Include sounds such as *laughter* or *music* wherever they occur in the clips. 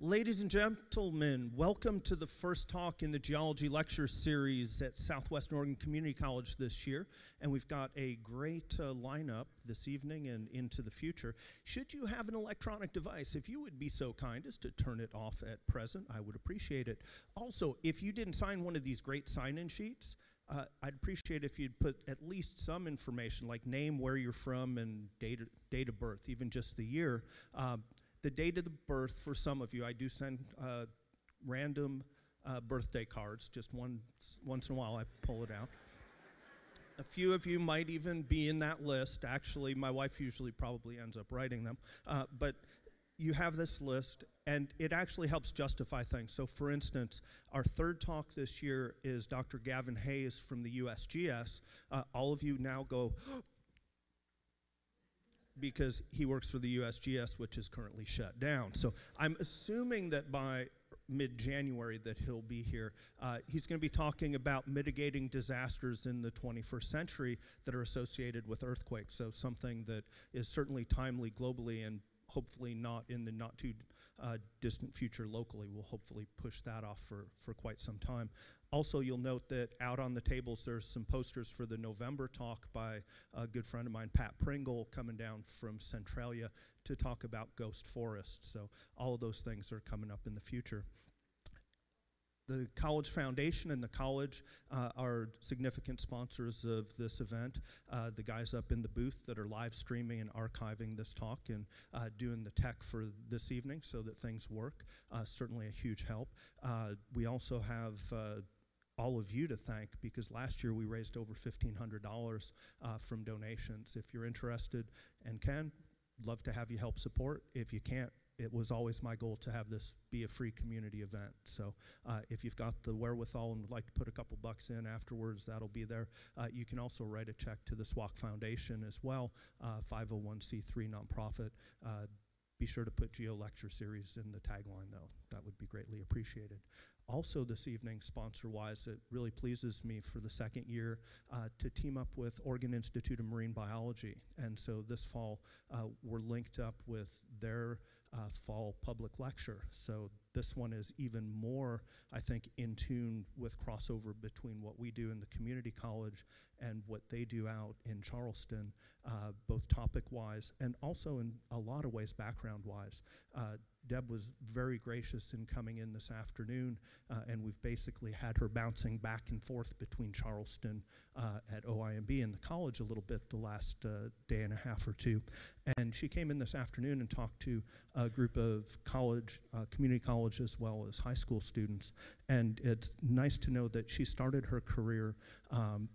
Ladies and gentlemen, welcome to the first talk in the geology lecture series at Southwestern Oregon Community College this year. And we've got a great uh, lineup this evening and into the future. Should you have an electronic device, if you would be so kind as to turn it off at present, I would appreciate it. Also, if you didn't sign one of these great sign in sheets, uh, I'd appreciate if you'd put at least some information like name, where you're from, and date, date of birth, even just the year. Uh, the date of the birth for some of you. I do send uh, random uh, birthday cards. Just once in a while, I pull it out. A few of you might even be in that list. Actually, my wife usually probably ends up writing them. Uh, but you have this list, and it actually helps justify things. So, for instance, our third talk this year is Dr. Gavin Hayes from the USGS. Uh, all of you now go, because he works for the USGS, which is currently shut down. So I'm assuming that by mid-January that he'll be here. Uh, he's going to be talking about mitigating disasters in the 21st century that are associated with earthquakes. So something that is certainly timely globally and hopefully not in the not too uh, distant future locally. We'll hopefully push that off for, for quite some time. Also, you'll note that out on the tables there's some posters for the November talk by a good friend of mine, Pat Pringle, coming down from Centralia to talk about ghost forests. So all of those things are coming up in the future the College Foundation and the college uh, are significant sponsors of this event. Uh, the guys up in the booth that are live streaming and archiving this talk and uh, doing the tech for this evening so that things work, uh, certainly a huge help. Uh, we also have uh, all of you to thank because last year we raised over $1,500 from donations. If you're interested and can, love to have you help support. If you can't, it was always my goal to have this be a free community event. So uh, if you've got the wherewithal and would like to put a couple bucks in afterwards, that'll be there. Uh, you can also write a check to the SWOCC Foundation as well, 501c3 uh, nonprofit. Uh, be sure to put Geo Lecture Series in the tagline, though. That would be greatly appreciated. Also, this evening, sponsor wise, it really pleases me for the second year uh, to team up with Oregon Institute of Marine Biology. And so this fall, uh, we're linked up with their uh, fall public lecture. So this one is even more, I think, in tune with crossover between what we do in the community college and what they do out in Charleston, uh, both topic wise and also in a lot of ways background wise. Uh, Deb was very gracious in coming in this afternoon, uh, and we've basically had her bouncing back and forth between Charleston uh, at OIMB and the college a little bit the last uh, day and a half or two. And she came in this afternoon and talked to a group of college, uh, community college, as well as high school students. And it's nice to know that she started her career um,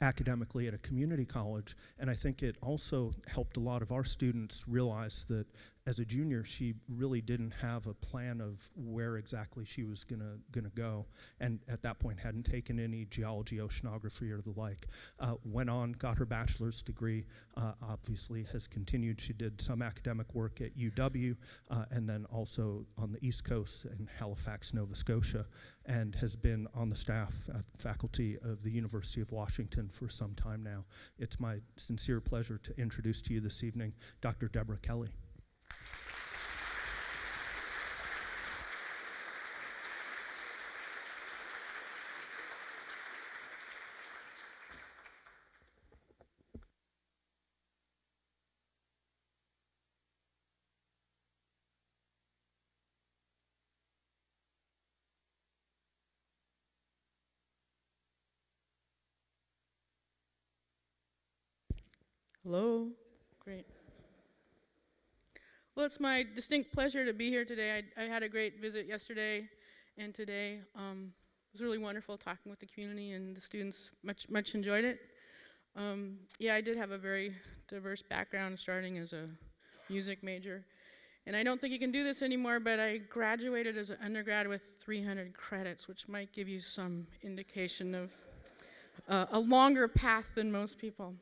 academically at a community college. And I think it also helped a lot of our students realize that as a junior, she really didn't have a plan of where exactly she was gonna gonna go, and at that point hadn't taken any geology, oceanography, or the like. Uh, went on, got her bachelor's degree. Uh, obviously, has continued. She did some academic work at UW, uh, and then also on the East Coast in Halifax, Nova Scotia, and has been on the staff faculty of the University of Washington for some time now. It's my sincere pleasure to introduce to you this evening Dr. Deborah Kelley. Hello? Great. Well, it's my distinct pleasure to be here today. I, I had a great visit yesterday and today. Um, it was really wonderful talking with the community, and the students much, much enjoyed it. Um, yeah, I did have a very diverse background, starting as a music major. And I don't think you can do this anymore, but I graduated as an undergrad with 300 credits, which might give you some indication of uh, a longer path than most people.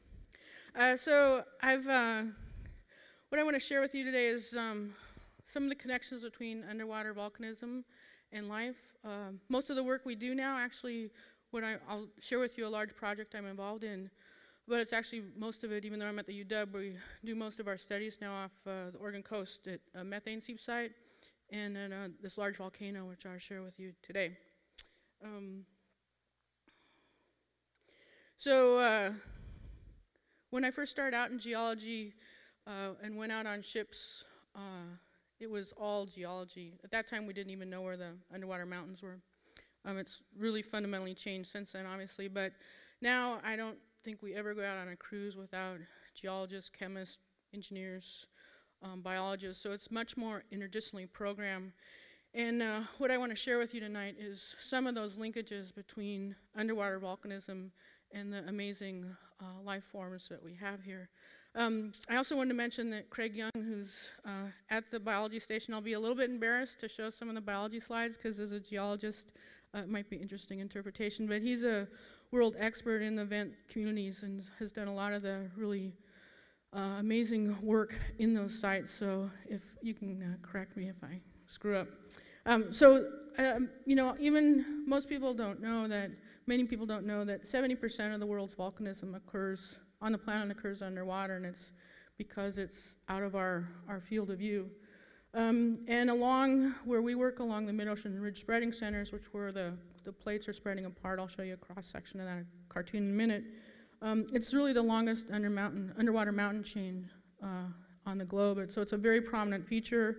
Uh, so I've, uh, what I want to share with you today is um, some of the connections between underwater volcanism and life. Uh, most of the work we do now, actually, when I, will share with you a large project I'm involved in, but it's actually most of it, even though I'm at the UW, we do most of our studies now off uh, the Oregon coast at a methane seep site. and then uh, this large volcano, which I'll share with you today. Um, so, uh, when I first started out in geology uh, and went out on ships, uh, it was all geology. At that time, we didn't even know where the underwater mountains were. Um, it's really fundamentally changed since then, obviously, but now I don't think we ever go out on a cruise without geologists, chemists, engineers, um, biologists. So it's much more interdisciplinary program. And uh, what I want to share with you tonight is some of those linkages between underwater volcanism and the amazing uh, life forms that we have here. Um, I also wanted to mention that Craig Young, who's uh, at the biology station, I'll be a little bit embarrassed to show some of the biology slides because as a geologist, uh, it might be interesting interpretation, but he's a world expert in the vent communities and has done a lot of the really uh, amazing work in those sites. So if you can uh, correct me if I screw up. Um, so, um, you know, even most people don't know that, many people don't know that 70% of the world's volcanism occurs on the planet occurs underwater, and it's because it's out of our, our field of view. Um, and along where we work along the mid-ocean ridge spreading centers, which where the, the plates are spreading apart, I'll show you a cross section of that cartoon in a minute. Um, it's really the longest under mountain, underwater mountain chain uh, on the globe. And so it's a very prominent feature.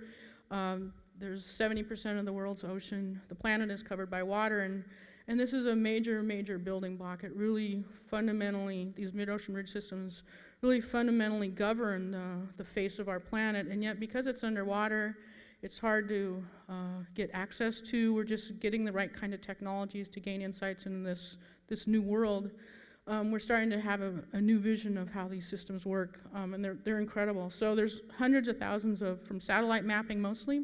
Um, there's 70% of the world's ocean. The planet is covered by water, and, and this is a major, major building block. It really fundamentally, these mid-ocean ridge systems really fundamentally govern the, face of our planet. And yet, because it's underwater, it's hard to uh, get access to. We're just getting the right kind of technologies to gain insights in this, this new world um, we're starting to have a, a, new vision of how these systems work, um, and they're, they're incredible. So there's hundreds of thousands of, from satellite mapping mostly,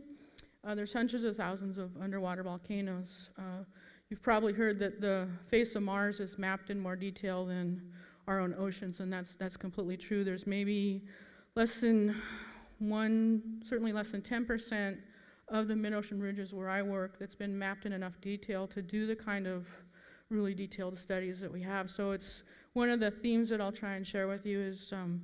uh, there's hundreds of thousands of underwater volcanoes. Uh, you've probably heard that the face of Mars is mapped in more detail than our own oceans, and that's, that's completely true. There's maybe less than one, certainly less than 10% of the mid-ocean ridges where I work that's been mapped in enough detail to do the kind of really detailed studies that we have. So it's one of the themes that I'll try and share with you is um,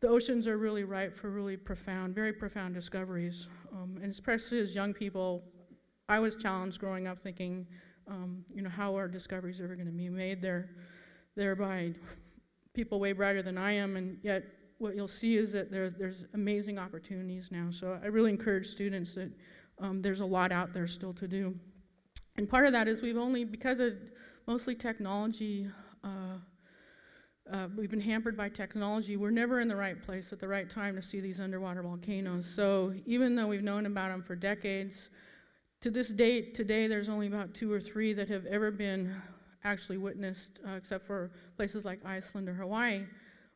the oceans are really ripe for really profound, very profound discoveries. Um, and especially as young people, I was challenged growing up thinking, um, you know, how are discoveries ever going to be made there, there by people way brighter than I am, and yet what you'll see is that there, there's amazing opportunities now. So I really encourage students that um, there's a lot out there still to do. And part of that is we've only, because of mostly technology. Uh, uh, we've been hampered by technology. We're never in the right place at the right time to see these underwater volcanoes. So even though we've known about them for decades, to this date, today, there's only about two or three that have ever been actually witnessed, uh, except for places like Iceland or Hawaii.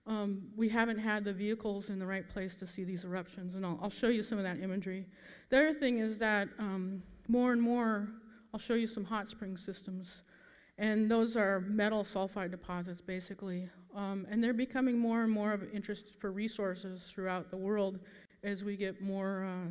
Um, we haven't had the vehicles in the right place to see these eruptions, and I'll, I'll show you some of that imagery. The other thing is that um, more and more, I'll show you some hot spring systems. And those are metal sulfide deposits, basically. Um, and they're becoming more and more of interest for resources throughout the world as we get more. Uh,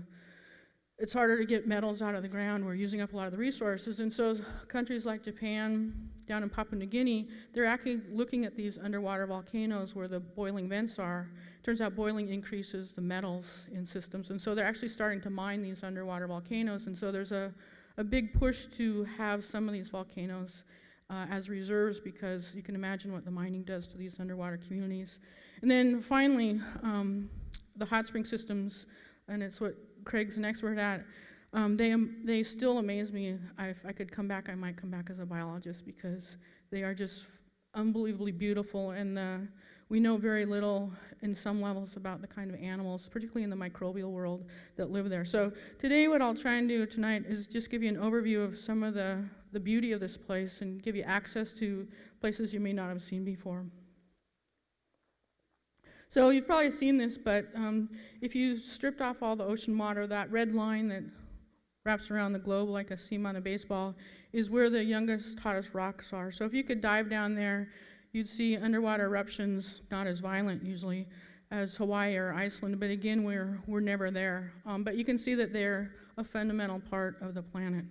it's harder to get metals out of the ground. We're using up a lot of the resources. And so, countries like Japan, down in Papua New Guinea, they're actually looking at these underwater volcanoes where the boiling vents are. Turns out boiling increases the metals in systems. And so, they're actually starting to mine these underwater volcanoes. And so, there's a, a big push to have some of these volcanoes uh, as reserves because you can imagine what the mining does to these underwater communities. And then finally, um, the hot spring systems, and it's what Craig's an expert at. Um, they, they still amaze me. I, if I could come back, I might come back as a biologist because they are just unbelievably beautiful. And the, we know very little in some levels about the kind of animals, particularly in the microbial world, that live there. So today what I'll try and do tonight is just give you an overview of some of the, the beauty of this place and give you access to places you may not have seen before. So you've probably seen this, but um, if you stripped off all the ocean water, that red line that wraps around the globe like a seam on a baseball is where the youngest, hottest rocks are. So if you could dive down there you'd see underwater eruptions, not as violent usually as Hawaii or Iceland, but again, we're, we're never there. Um, but you can see that they're a fundamental part of the planet.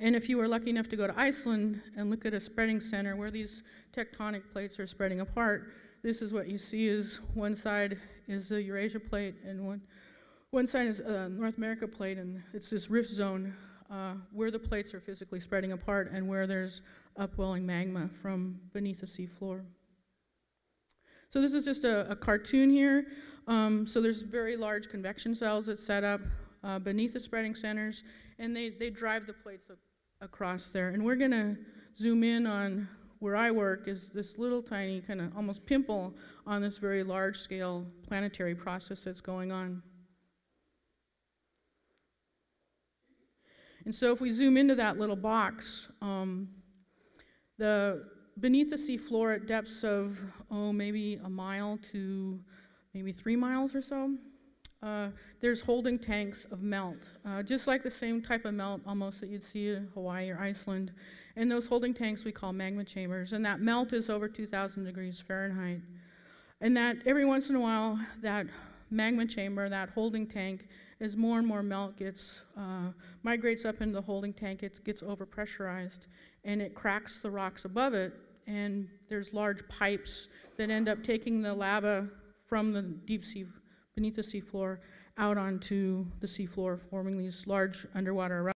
And if you were lucky enough to go to Iceland and look at a spreading center where these tectonic plates are spreading apart, this is what you see is one side is the Eurasia plate and one, One side is uh, North America plate, and it's this rift zone uh, where the plates are physically spreading apart and where there's upwelling magma from beneath the seafloor. So this is just a, a cartoon here. Um, so there's very large convection cells that set up uh, beneath the spreading centers, and they, they drive the plates across there. And we're going to zoom in on where I work is this little tiny kind of almost pimple on this very large scale planetary process that's going on. And so if we zoom into that little box, um, the beneath the sea floor at depths of, oh, maybe a mile to maybe three miles or so, uh, there's holding tanks of melt, uh, just like the same type of melt almost that you'd see in Hawaii or Iceland. And those holding tanks we call magma chambers, and that melt is over 2,000 degrees Fahrenheit. And that every once in a while, that magma chamber, that holding tank, as more and more melt gets uh, migrates up into the holding tank, it gets overpressurized, and it cracks the rocks above it. And there's large pipes that end up taking the lava from the deep sea, beneath the seafloor, out onto the seafloor, forming these large underwater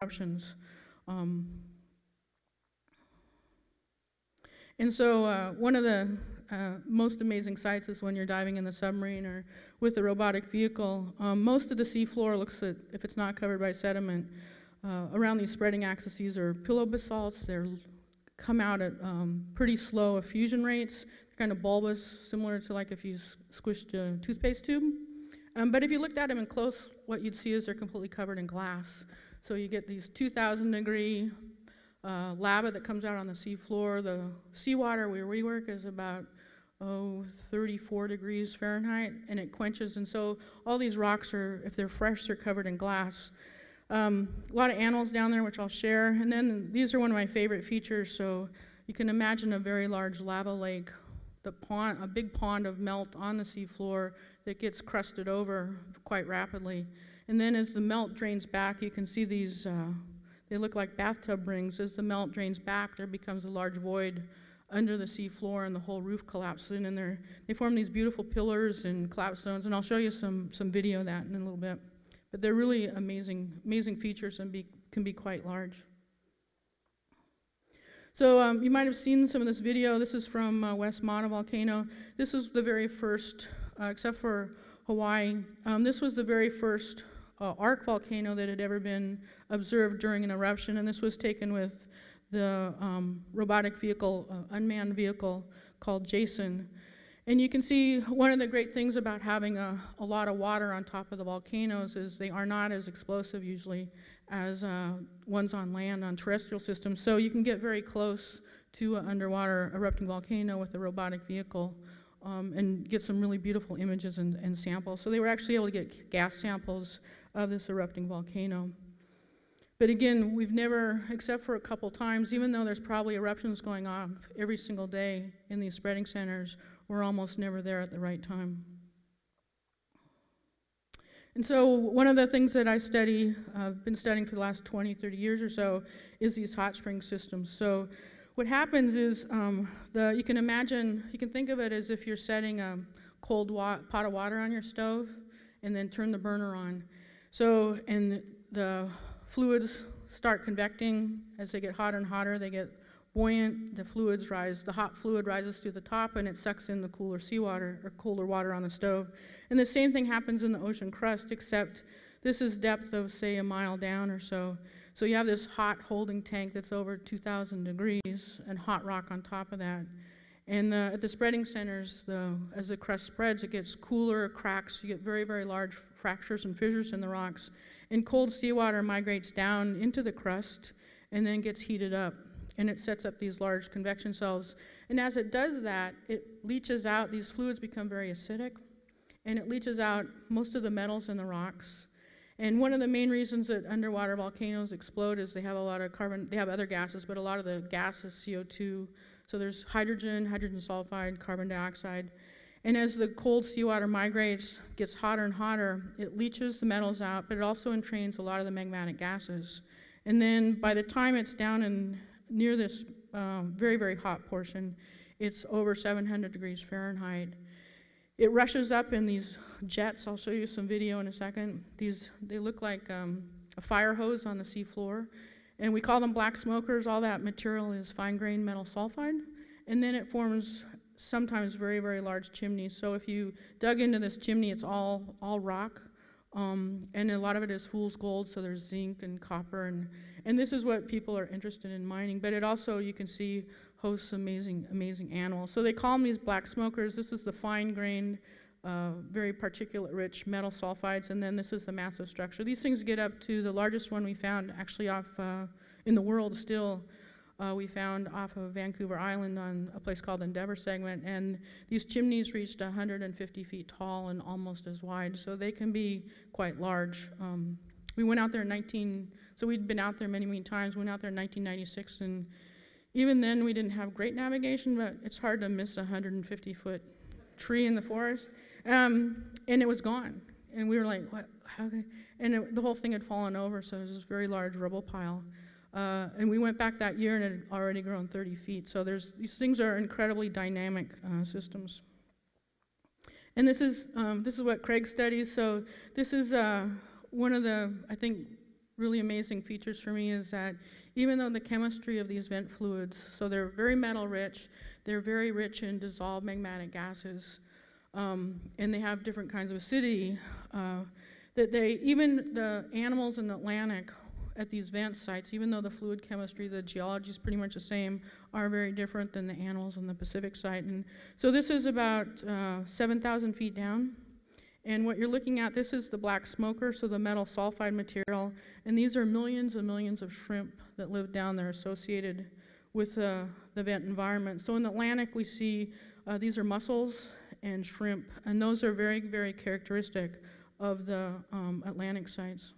eruptions. Um, and so, uh, one of the uh, most amazing sights is when you're diving in the submarine or with a robotic vehicle. Um, most of the seafloor looks at, if it's not covered by sediment, uh, around these spreading axes are pillow basalts. They're come out at um, pretty slow effusion rates. They're kind of bulbous, similar to like if you squished a toothpaste tube. Um, but if you looked at them in close, what you'd see is they're completely covered in glass. So you get these 2,000 degree uh, lava that comes out on the seafloor. The seawater where we work is about oh 34 degrees Fahrenheit, and it quenches. And so all these rocks are, if they're fresh, they're covered in glass. Um, a lot of animals down there, which I'll share. And then these are one of my favorite features. So you can imagine a very large lava lake, the pond, a big pond of melt on the seafloor that gets crusted over quite rapidly. And then as the melt drains back, you can see these. Uh, they look like bathtub rings. As the melt drains back, there becomes a large void under the sea floor and the whole roof collapses in, and they form these beautiful pillars and collapse zones. And I'll show you some, some video of that in a little bit. But they're really amazing, amazing features and be, can be quite large. So um, you might have seen some of this video. This is from uh, West Mata volcano. This is the very first, uh, except for Hawaii, um, this was the very first uh, arc volcano that had ever been observed during an eruption, and this was taken with the um, robotic vehicle, uh, unmanned vehicle called Jason. And you can see one of the great things about having a, a, lot of water on top of the volcanoes is they are not as explosive usually as uh, ones on land on terrestrial systems. So you can get very close to an underwater erupting volcano with a robotic vehicle um, and get some really beautiful images and, and samples. So they were actually able to get gas samples of this erupting volcano. But again, we've never, except for a couple times, even though there's probably eruptions going on every single day in these spreading centers, we're almost never there at the right time. And so, one of the things that I study, I've uh, been studying for the last 20, 30 years or so, is these hot spring systems. So, what happens is um, the, you can imagine, you can think of it as if you're setting a cold pot of water on your stove and then turn the burner on. So, and the fluids start convecting as they get hotter and hotter, they get buoyant, the fluids rise, the hot fluid rises to the top and it sucks in the cooler seawater or cooler water on the stove. And the same thing happens in the ocean crust, except this is depth of, say, a mile down or so. So you have this hot holding tank that's over 2,000 degrees and hot rock on top of that. And the, at the spreading centers, the, as the crust spreads, it gets cooler, cracks, you get very, very large fractures and fissures in the rocks. And cold seawater migrates down into the crust and then gets heated up. And it sets up these large convection cells. And as it does that, it leaches out, these fluids become very acidic, and it leaches out most of the metals in the rocks. And one of the main reasons that underwater volcanoes explode is they have a lot of carbon, they have other gases, but a lot of the gas is CO2. So there's hydrogen, hydrogen sulfide, carbon dioxide. And as the cold seawater migrates, gets hotter and hotter, it leaches the metals out, but it also entrains a lot of the magmatic gases. And then by the time it's down in near this um, very, very hot portion, it's over 700 degrees Fahrenheit. it rushes up in these jets. I'll show you some video in a second. These, they look like um, a fire hose on the seafloor. And we call them black smokers. All that material is fine grained metal sulfide. And then it forms sometimes very, very large chimneys. So if you dug into this chimney, it's all, all rock. Um, and a lot of it is fool's gold, so there's zinc and copper. And, and this is what people are interested in mining. But it also, you can see, hosts amazing, amazing animals. So they call them these black smokers. This is the fine grained, uh, very particulate rich metal sulfides. And then this is the massive structure. These things get up to the largest one we found actually off uh, in the world still uh, we found off of Vancouver Island on a place called Endeavour Segment, and these chimneys reached 150 feet tall and almost as wide, so they can be quite large. Um, we went out there in 19, so we'd been out there many, many times. We went out there in 1996, and even then we didn't have great navigation, but it's hard to miss a 150 foot tree in the forest. Um, and it was gone, and we were like, what? How? And it, the whole thing had fallen over, so it was this very large rubble pile. Uh, and we went back that year and it had already grown 30 feet. So there's, these things are incredibly dynamic uh, systems. And this is, um, this is what Craig studies. So this is uh, one of the, I think, really amazing features for me is that even though the chemistry of these vent fluids, so they're very metal rich, they're very rich in dissolved magmatic gases, um, and they have different kinds of acidity, uh, that they, even the animals in the Atlantic at these vent sites, even though the fluid chemistry, the geology is pretty much the same, are very different than the animals on the Pacific site. And so this is about uh, 7,000 feet down. And what you're looking at, this is the black smoker, so the metal sulfide material. And these are millions and millions of shrimp that live down there associated with uh, the vent environment. So in the Atlantic, we see uh, these are mussels and shrimp, and those are very, very characteristic of the um, Atlantic sites.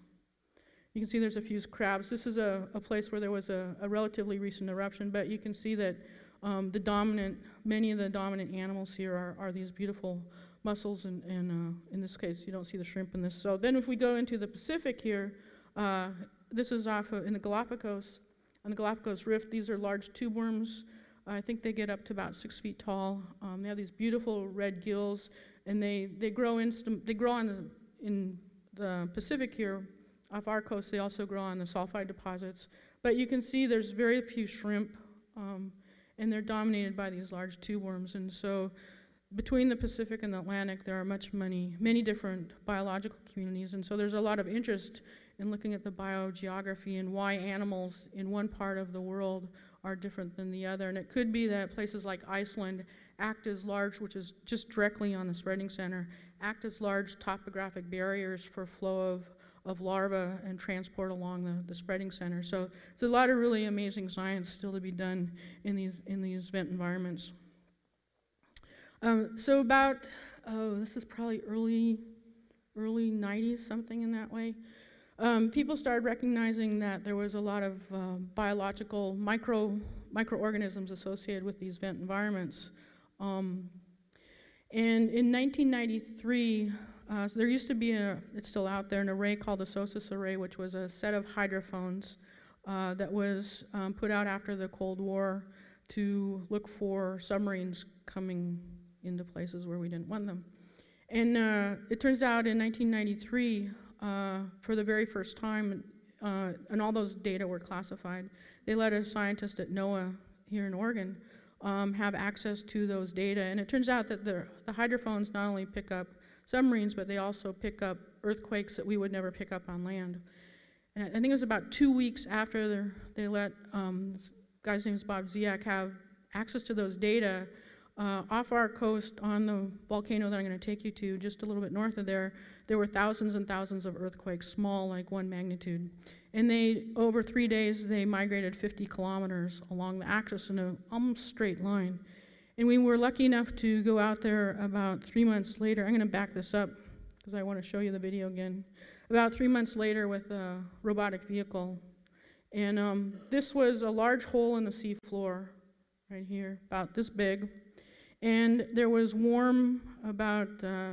You can see there's a few crabs. This is a, a place where there was a, a, relatively recent eruption, but you can see that um, the dominant, many of the dominant animals here are, are these beautiful mussels, and, and uh, in this case, you don't see the shrimp in this. So then if we go into the Pacific here, uh, this is off of, in the Galapagos, on the Galapagos Rift, these are large tube worms. I think they get up to about six feet tall. Um, they have these beautiful red gills, and they, they grow in, they grow the, in the Pacific here off our coast, they also grow on the sulfide deposits. But you can see there's very few shrimp, um, and they're dominated by these large tube worms. And so between the Pacific and the Atlantic, there are much many, many different biological communities. And so there's a lot of interest in looking at the biogeography and why animals in one part of the world are different than the other. And it could be that places like Iceland act as large, which is just directly on the spreading center, act as large topographic barriers for flow of of larvae and transport along the, the spreading center. So there's a lot of really amazing science still to be done in these, in these vent environments. Um, so about, oh, this is probably early, early 90s, something in that way. Um, people started recognizing that there was a lot of uh, biological micro, microorganisms associated with these vent environments. Um, and in 1993, uh, so there used to be, a, it's still out there, an array called the SOSUS array, which was a set of hydrophones uh, that was um, put out after the Cold War to look for submarines coming into places where we didn't want them. And uh, it turns out in 1993, uh, for the very first time, uh, and all those data were classified, they let a scientist at NOAA here in Oregon um, have access to those data. And it turns out that the, the hydrophones not only pick up submarines, but they also pick up earthquakes that we would never pick up on land. And I think it was about two weeks after they let um, this guy's name is Bob Dziak have access to those data uh, off our coast on the volcano that I'm going to take you to, just a little bit north of there. There were thousands and thousands of earthquakes, small, like one magnitude. And they, over three days, they migrated 50 kilometers along the axis in an almost straight line. And we were lucky enough to go out there about three months later. I'm going to back this up because I want to show you the video again. About three months later with a robotic vehicle. And um, this was a large hole in the seafloor right here, about this big. And there was warm, about uh,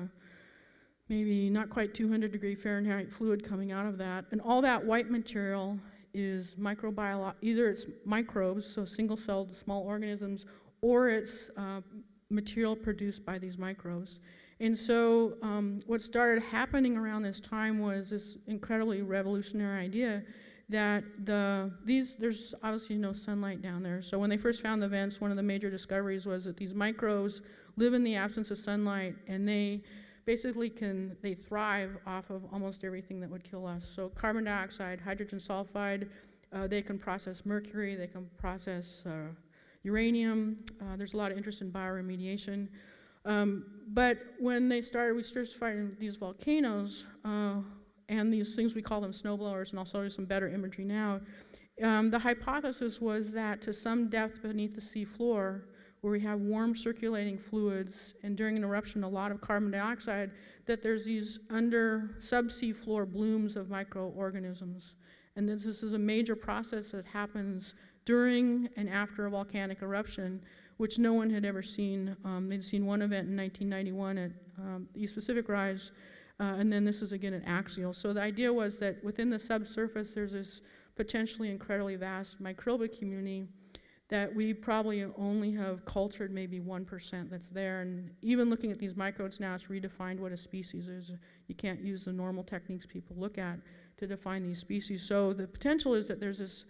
maybe not quite 200 degree Fahrenheit fluid coming out of that. And all that white material is microbiological, either it's microbes, so single celled small organisms, or it's uh, material produced by these microbes. And so, um, what started happening around this time was this incredibly revolutionary idea that the these there's obviously no sunlight down there. So when they first found the vents, one of the major discoveries was that these microbes live in the absence of sunlight, and they basically can they thrive off of almost everything that would kill us. So carbon dioxide, hydrogen sulfide, uh, they can process mercury, they can process uh, uranium. Uh, there's a lot of interest in bioremediation. Um, but when they started, we started finding these volcanoes uh, and these things, we call them snowblowers, and I'll show you some better imagery now. Um, the hypothesis was that to some depth beneath the sea floor, where we have warm circulating fluids, and during an eruption, a lot of carbon dioxide, that there's these under subsea floor blooms of microorganisms. And this, this is a major process that happens during and after a volcanic eruption, which no one had ever seen. Um, they'd seen one event in 1991 at um, East Pacific Rise, uh, and then this is again at axial. So the idea was that within the subsurface, there's this potentially incredibly vast microbial community that we probably only have cultured maybe 1% that's there. And even looking at these microbes now, it's redefined what a species is. You can't use the normal techniques people look at to define these species. So the potential is that there's this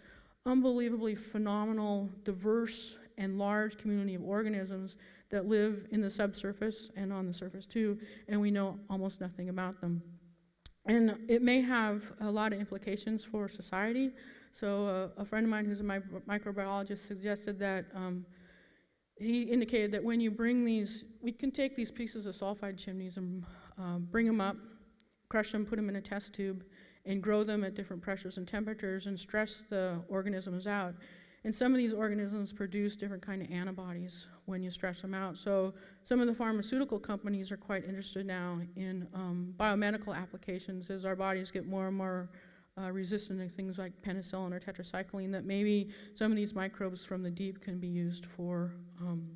unbelievably phenomenal, diverse, and large community of organisms that live in the subsurface and on the surface too, and we know almost nothing about them. And it may have a lot of implications for society. So uh, a friend of mine who's a mi microbiologist suggested that um, he indicated that when you bring these, we can take these pieces of sulfide chimneys and um, bring them up, crush them, put them in a test tube, and grow them at different pressures and temperatures and stress the organisms out. And some of these organisms produce different kind of antibodies when you stress them out. So some of the pharmaceutical companies are quite interested now in um, biomedical applications as our bodies get more and more uh, resistant to things like penicillin or tetracycline, that maybe some of these microbes from the deep can be used for, um,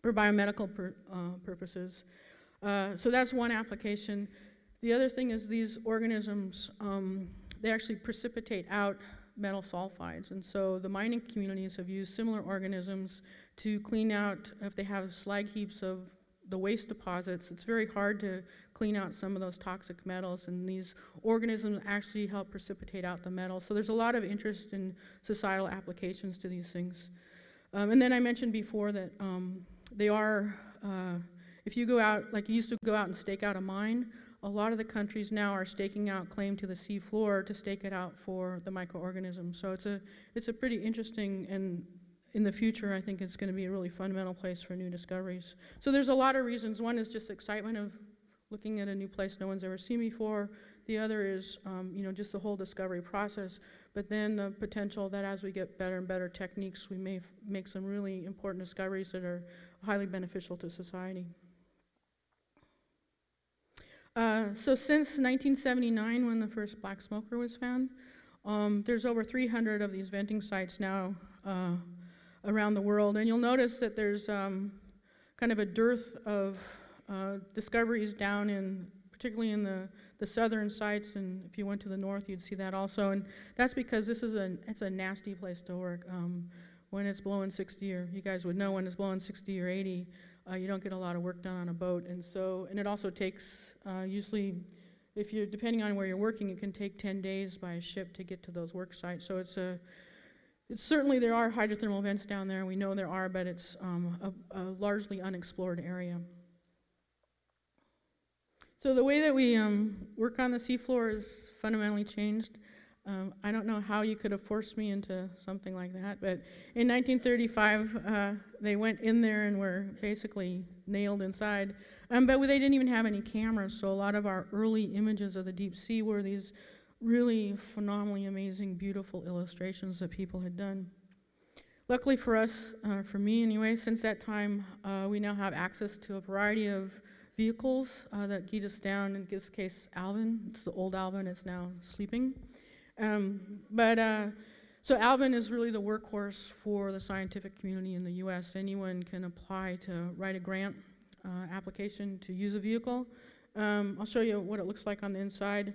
for biomedical pur uh, purposes. Uh, so that's one application. The other thing is these organisms, um, they actually precipitate out metal sulfides. And so the mining communities have used similar organisms to clean out, if they have slag heaps of the waste deposits, it's very hard to clean out some of those toxic metals, and these organisms actually help precipitate out the metal. So there's a lot of interest in societal applications to these things. Um, and then I mentioned before that um, they are, uh, if you go out, like you used to go out and stake out a mine, a lot of the countries now are staking out claim to the seafloor to stake it out for the microorganisms. So it's a, it's a pretty interesting and in the future, I think it's going to be a really fundamental place for new discoveries. So there's a lot of reasons. One is just excitement of looking at a new place no one's ever seen before. The other is, um, you know, just the whole discovery process. But then the potential that as we get better and better techniques, we may make some really important discoveries that are highly beneficial to society. Uh, so since 1979, when the first black smoker was found, um, there's over 300 of these venting sites now uh, around the world. And you'll notice that there's um, kind of a dearth of uh, discoveries down in, particularly in the, the southern sites. And if you went to the north, you'd see that also. And that's because this is a, it's a nasty place to work. Um, when it's blowing 60 or you guys would know when it's blowing 60 or 80, uh, you don't get a lot of work done on a boat. And so, and it also takes uh, usually, if you're depending on where you're working, it can take 10 days by a ship to get to those work sites. So it's a, it's certainly there are hydrothermal vents down there. We know there are, but it's um, a, a largely unexplored area. So the way that we um, work on the seafloor is fundamentally changed. Um, I don't know how you could have forced me into something like that, but in 1935, uh, they went in there and were basically nailed inside. Um, but they didn't even have any cameras, so a lot of our early images of the deep sea were these really phenomenally amazing, beautiful illustrations that people had done. Luckily for us, uh, for me anyway, since that time, uh, we now have access to a variety of vehicles uh, that get us down. In this case, Alvin, it's the old Alvin, is now sleeping. Um, but uh, so Alvin is really the workhorse for the scientific community in the U.S. Anyone can apply to write a grant uh, application to use a vehicle. Um, I'll show you what it looks like on the inside.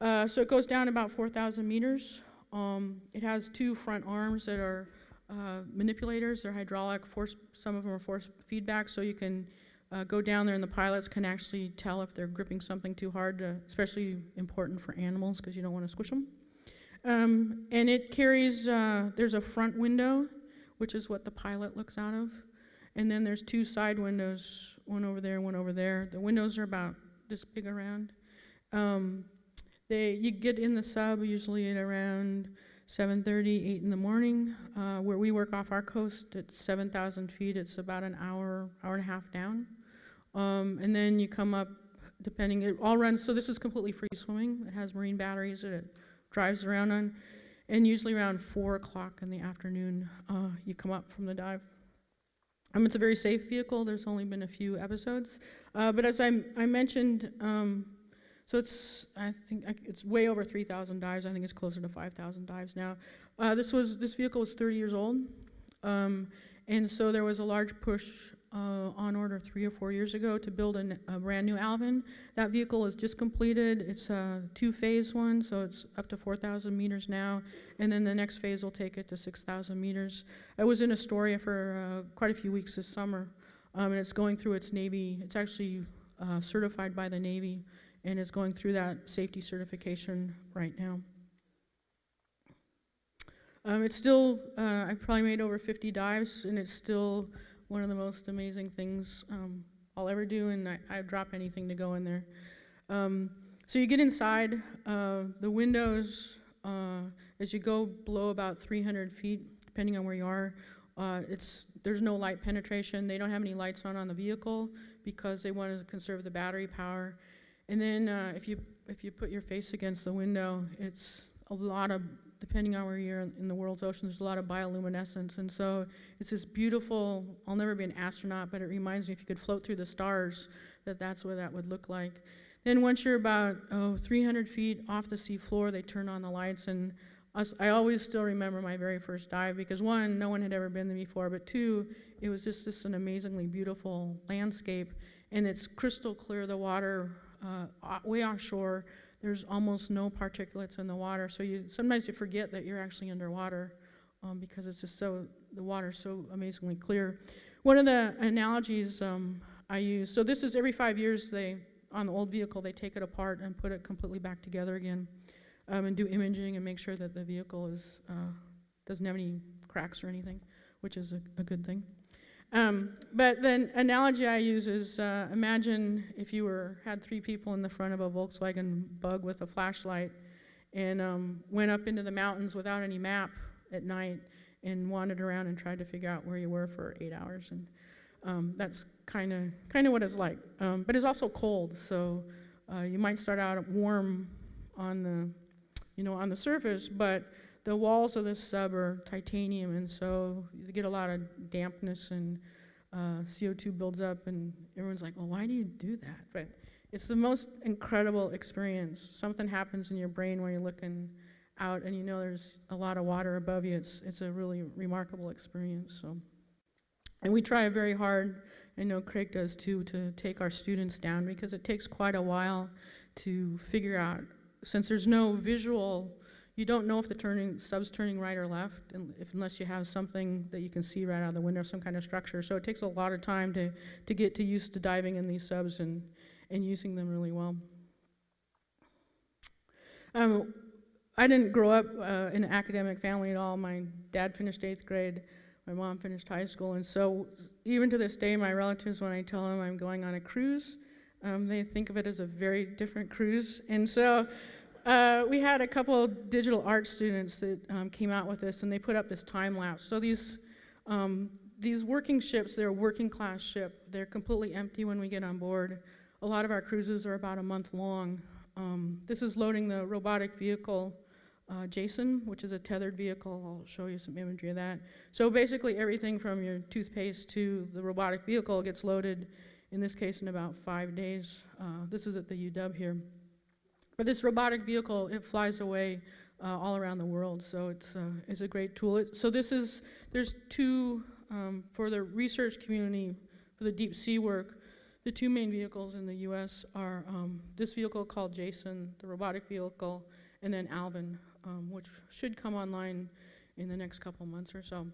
Uh, so it goes down about 4,000 meters. Um, it has two front arms that are uh, manipulators. They're hydraulic. Force, some of them are force feedback, so you can uh, go down there, and the pilots can actually tell if they're gripping something too hard, to, especially important for animals because you don't want to squish them. Um, and it carries, uh, there's a front window, which is what the pilot looks out of. And then there's two side windows, one over there, one over there. The windows are about this big around. Um, they, you get in the sub usually at around 7:30, 8 in the morning. Uh, where we work off our coast at 7,000 feet, it's about an hour, hour and a half down. Um, and then you come up, depending, it all runs. So this is completely free swimming. It has marine batteries it drives around on, and usually around four o'clock in the afternoon, uh, you come up from the dive. Um, it's a very safe vehicle. There's only been a few episodes, uh, but as I, I mentioned. Um, so it's, I think, it's way over 3,000 dives. I think it's closer to 5,000 dives now. Uh, this was, this vehicle was 30 years old, um, and so there was a large push uh, on order three or four years ago to build an, a brand new Alvin. That vehicle is just completed. It's a two-phase one, so it's up to 4,000 meters now, and then the next phase will take it to 6,000 meters. I was in Astoria for uh, quite a few weeks this summer, um, and it's going through its Navy. It's actually uh, certified by the Navy and is going through that safety certification right now. Um, it's still, uh, I've probably made over 50 dives, and it's still one of the most amazing things um, I'll ever do, and I, I drop anything to go in there. Um, so you get inside, uh, the windows, uh, as you go below about 300 feet, depending on where you are, uh, it's, there's no light penetration. They don't have any lights on on the vehicle because they want to conserve the battery power. And then uh, if you if you put your face against the window, it's a lot of depending on where you're in the world's ocean, there's a lot of bioluminescence, and so it's this beautiful. I'll never be an astronaut, but it reminds me if you could float through the stars, that that's what that would look like. Then once you're about oh 300 feet off the sea floor, they turn on the lights, and us, I always still remember my very first dive because one, no one had ever been there before, but two, it was just this an amazingly beautiful landscape, and it's crystal clear. The water uh, way offshore, there's almost no particulates in the water. So you sometimes you forget that you're actually underwater um, because it's just so the water's so amazingly clear. One of the analogies um, I use. So this is every five years they on the old vehicle they take it apart and put it completely back together again, um, and do imaging and make sure that the vehicle is uh, doesn't have any cracks or anything, which is a, a good thing. Um, but the analogy I use is uh, imagine if you were had three people in the front of a Volkswagen Bug with a flashlight and um, went up into the mountains without any map at night and wandered around and tried to figure out where you were for eight hours. And um, that's kind of kind of what it's like. Um, but it's also cold, so uh, you might start out warm on the you know on the surface, but the walls of the sub are titanium, and so you get a lot of dampness and uh, CO2 builds up, and everyone's like, well, why do you do that? But it's the most incredible experience. Something happens in your brain when you're looking out and you know there's a lot of water above you. It's, it's a really remarkable experience. So, And we try very hard, I know Craig does too, to take our students down because it takes quite a while to figure out, since there's no visual you don't know if the turning sub's turning right or left if, unless you have something that you can see right out of the window, some kind of structure. So it takes a lot of time to, to get to used to diving in these subs and, and using them really well. Um, I didn't grow up uh, in an academic family at all. My dad finished eighth grade, my mom finished high school, and so even to this day, my relatives, when I tell them I'm going on a cruise, um, they think of it as a very different cruise. And so uh, we had a couple digital art students that um, came out with this, and they put up this time lapse. So these um, these working ships, they're a working class ship. They're completely empty when we get on board. A lot of our cruises are about a month long. Um, this is loading the robotic vehicle uh, Jason, which is a tethered vehicle. I'll show you some imagery of that. So basically, everything from your toothpaste to the robotic vehicle gets loaded, in this case, in about five days. Uh, this is at the UW here. But this robotic vehicle, it flies away uh, all around the world, so it's, uh, it's a great tool. It, so this is, there's two, um, for the research community, for the deep sea work, the two main vehicles in the US are um, this vehicle called Jason, the robotic vehicle, and then Alvin, um, which should come online in the next couple months or so.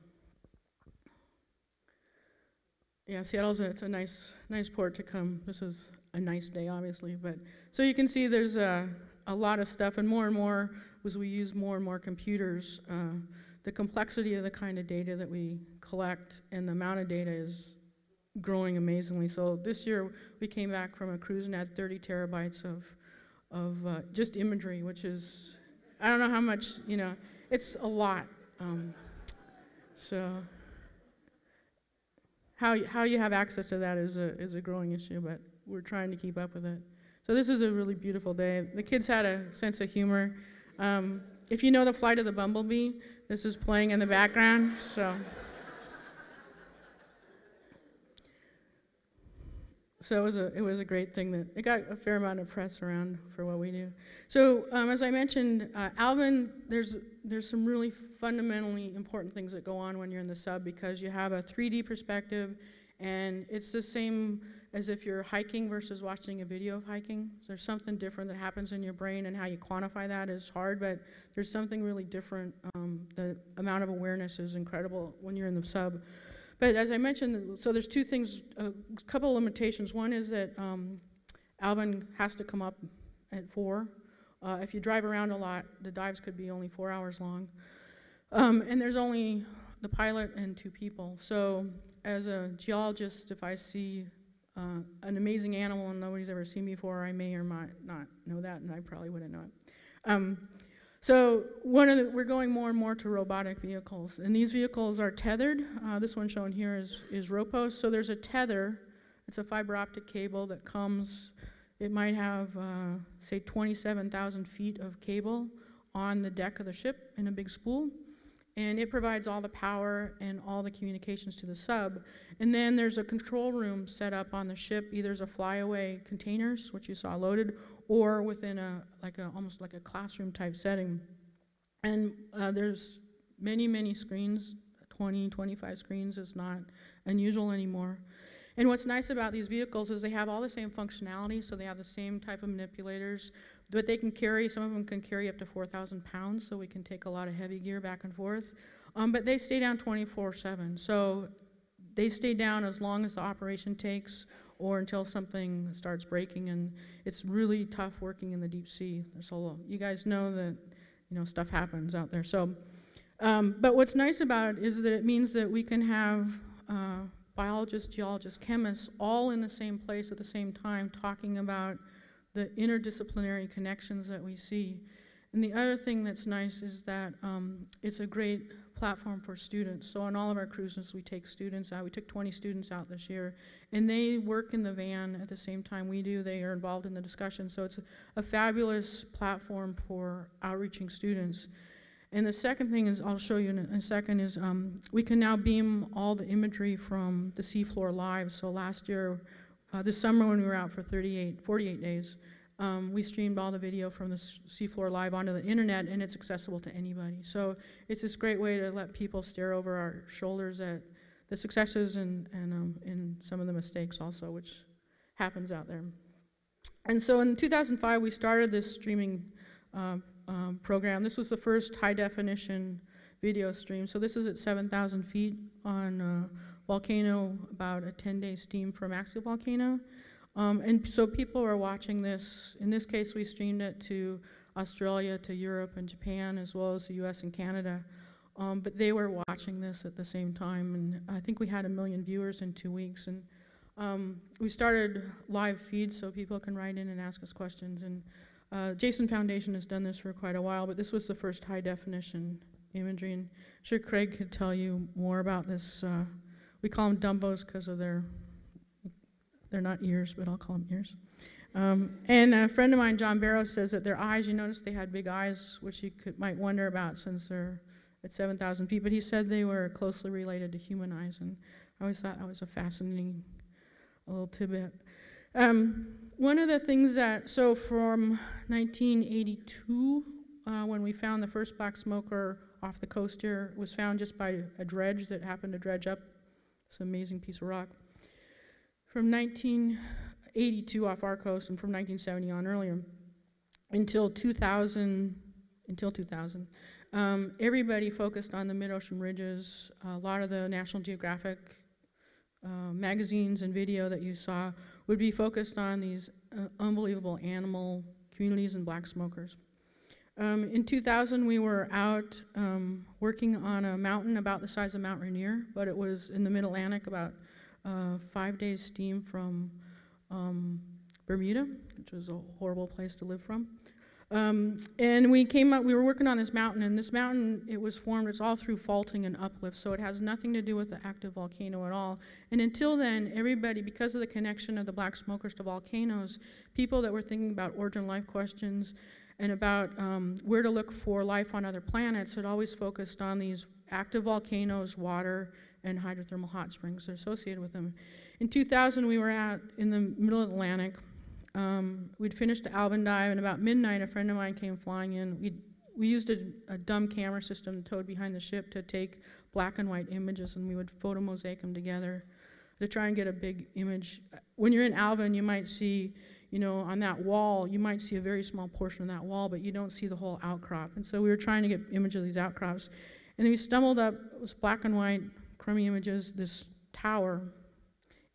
Yeah, Seattle's a, it's a nice, nice port to come. This is a nice day, obviously, but so you can see there's a, a lot of stuff, and more and more as we use more and more computers, uh, the complexity of the kind of data that we collect and the amount of data is growing amazingly. So this year we came back from a cruise and had 30 terabytes of of uh, just imagery, which is I don't know how much you know. It's a lot. Um, so how how you have access to that is a is a growing issue, but we're trying to keep up with it. So this is a really beautiful day. The kids had a sense of humor. Um, if you know the flight of the bumblebee, this is playing in the background. So. so it was a it was a great thing that it got a fair amount of press around for what we do. So um, as I mentioned, uh, Alvin, there's there's some really fundamentally important things that go on when you're in the sub because you have a 3D perspective, and it's the same as if you're hiking versus watching a video of hiking. There's something different that happens in your brain, and how you quantify that is hard, but there's something really different. Um, the amount of awareness is incredible when you're in the sub. But as I mentioned, so there's two things, a couple limitations. One is that um, Alvin has to come up at four. Uh, if you drive around a lot, the dives could be only four hours long. Um, and there's only the pilot and two people. So as a geologist, if I see uh, an amazing animal and nobody's ever seen before, I may or might not know that, and I probably wouldn't know it. Um, so one of the, we're going more and more to robotic vehicles, and these vehicles are tethered. Uh, this one shown here is, is ROPOS. So there's a tether. It's a fiber optic cable that comes. It might have, uh, say, 27,000 feet of cable on the deck of the ship in a big spool, and it provides all the power and all the communications to the sub. And then there's a control room set up on the ship. Either as a flyaway containers, which you saw loaded, or within a like a almost like a classroom type setting. And uh, there's many many screens, 20, 25 screens is not unusual anymore. And what's nice about these vehicles is they have all the same functionality, so they have the same type of manipulators, but they can carry, some of them can carry up to 4,000 pounds, so we can take a lot of heavy gear back and forth. Um, but they stay down 24 7. So they stay down as long as the operation takes or until something starts breaking. And it's really tough working in the deep sea. So you guys know that you know stuff happens out there. So, um, but what's nice about it is that it means that we can have uh, biologists, geologists, chemists all in the same place at the same time talking about the interdisciplinary connections that we see. And the other thing that's nice is that um, it's a great platform for students. So on all of our cruises, we take students out. We took 20 students out this year, and they work in the van at the same time we do. They are involved in the discussion. So it's a, a fabulous platform for outreaching students. And the second thing is, I'll show you in a, a second, is um, we can now beam all the imagery from the seafloor live. So last year, uh, this summer when we were out for 38, 48 days, um, we streamed all the video from the seafloor live onto the internet, and it's accessible to anybody. So it's this great way to let people stare over our shoulders at the successes and, and, um, and some of the mistakes also, which happens out there. And so in 2005, we started this streaming uh, um, program. This was the first high definition video stream. So this is at 7,000 feet on a volcano, about a 10 day steam from Axial Volcano. Um, and so people are watching this. In this case, we streamed it to Australia, to Europe, and Japan, as well as the US and Canada. Um, but they were watching this at the same time, and I think we had a million viewers in two weeks. And um, we started live feeds so people can write in and ask us questions. And uh, Jason Foundation has done this for quite a while, but this was the first high definition imagery. And I'm sure Craig could tell you more about this. Uh, we call them Dumbos because of their they're not ears, but I'll call them ears. Um, and a friend of mine, John Baross, says that their eyes, you notice they had big eyes, which you could, might wonder about since they're at 7,000 feet, but he said they were closely related to human eyes, and I always thought that was a fascinating little tidbit. Um, one of the things that, so from 1982, uh, when we found the first black smoker off the coast here, was found just by a dredge that happened to dredge up this amazing piece of rock from 1982 off our coast and from 1970 on earlier until 2000 until 2000 um, everybody focused on the mid-ocean ridges a lot of the national geographic uh, magazines and video that you saw would be focused on these uh, unbelievable animal communities and black smokers. Um, in 2000, we were out um, working on a mountain about the size of Mount Rainier, but it was in the mid Atlantic, about uh, five days' steam from um, Bermuda, which was a horrible place to live from. Um, and we came up, we were working on this mountain, and this mountain, it was formed, it's all through faulting and uplift, so it has nothing to do with the active volcano at all. And until then, everybody, because of the connection of the black smokers to volcanoes, people that were thinking about origin life questions and about um, where to look for life on other planets it always focused on these active volcanoes, water, and hydrothermal hot springs that associated with them. In 2000, we were out in the middle of the Atlantic um, we'd finished the Alvin dive, and about midnight, a friend of mine came flying in. we we used a, a, dumb camera system towed behind the ship to take black and white images, and we would photo mosaic them together to try and get a big image. When you're in Alvin, you might see, you know, on that wall, you might see a very small portion of that wall, but you don't see the whole outcrop. And so we were trying to get images of these outcrops. And then we stumbled up, it was black and white, crummy images, this tower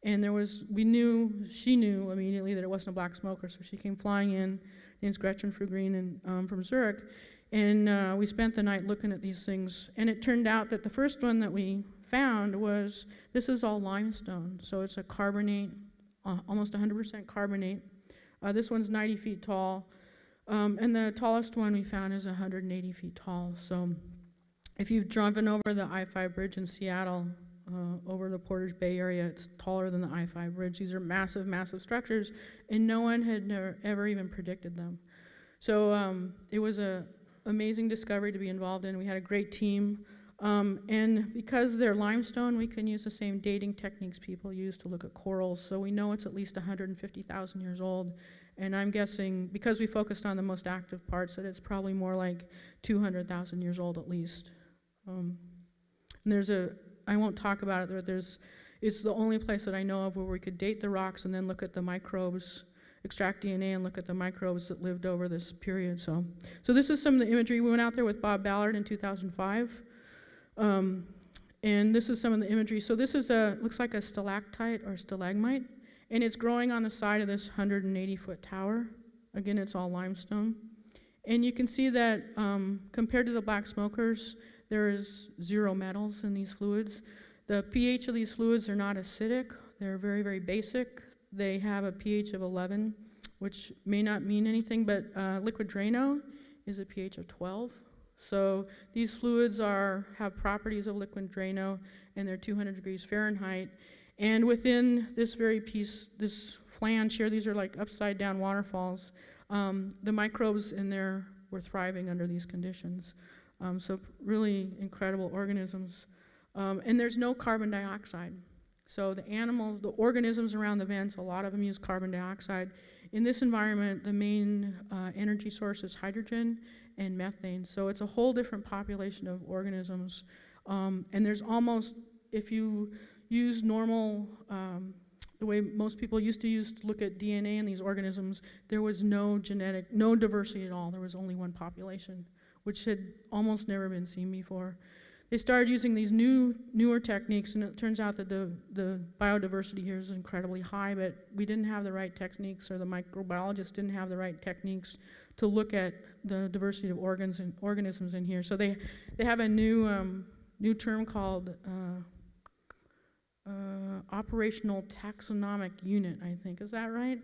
and there was, we knew, she knew immediately that it wasn't a black smoker, so she came flying in, name's Gretchen Früh-Green and, um, from Zurich, and uh, we spent the night looking at these things. And it turned out that the first one that we found was this is all limestone, so it's a carbonate, uh, almost 100% carbonate. Uh, this one's 90 feet tall, um, and the tallest one we found is 180 feet tall. So if you've driven over the I 5 bridge in Seattle, uh, over the Portage Bay area. It's taller than the I 5 bridge. These are massive, massive structures, and no one had never, ever even predicted them. So um, it was an amazing discovery to be involved in. We had a great team. Um, and because they're limestone, we can use the same dating techniques people use to look at corals. So we know it's at least 150,000 years old. And I'm guessing, because we focused on the most active parts, that it's probably more like 200,000 years old at least. Um, and there's a, I won't talk about it. There's, it's the only place that I know of where we could date the rocks and then look at the microbes, extract DNA and look at the microbes that lived over this period. So, so this is some of the imagery. We went out there with Bob Ballard in 2005. Um, and this is some of the imagery. So this is a, looks like a stalactite or stalagmite, and it's growing on the side of this 180 foot tower. Again, it's all limestone. And you can see that um, compared to the black smokers, there is zero metals in these fluids. The pH of these fluids are not acidic, they're very, very basic. They have a pH of 11, which may not mean anything, but uh, liquid Drano is a pH of 12. So these fluids are, have properties of liquid Drano, and they're 200 degrees Fahrenheit. And within this very piece, this flange here, these are like upside down waterfalls, um, the microbes in there were thriving under these conditions. Um, so really incredible organisms. Um, and there's no carbon dioxide. So the animals, the organisms around the vents, a lot of them use carbon dioxide. In this environment, the main uh, energy source is hydrogen and methane. So it's a whole different population of organisms. Um, and there's almost, if you use normal, um, the way most people used to use to look at DNA in these organisms, there was no genetic, no diversity at all. There was only one population which had almost never been seen before. They started using these new, newer techniques, and it turns out that the, the biodiversity here is incredibly high, but we didn't have the right techniques, or the microbiologists didn't have the right techniques to look at the diversity of organs and organisms in here. So they, they have a new, um, new term called uh, uh, operational taxonomic unit, I think. Is that right?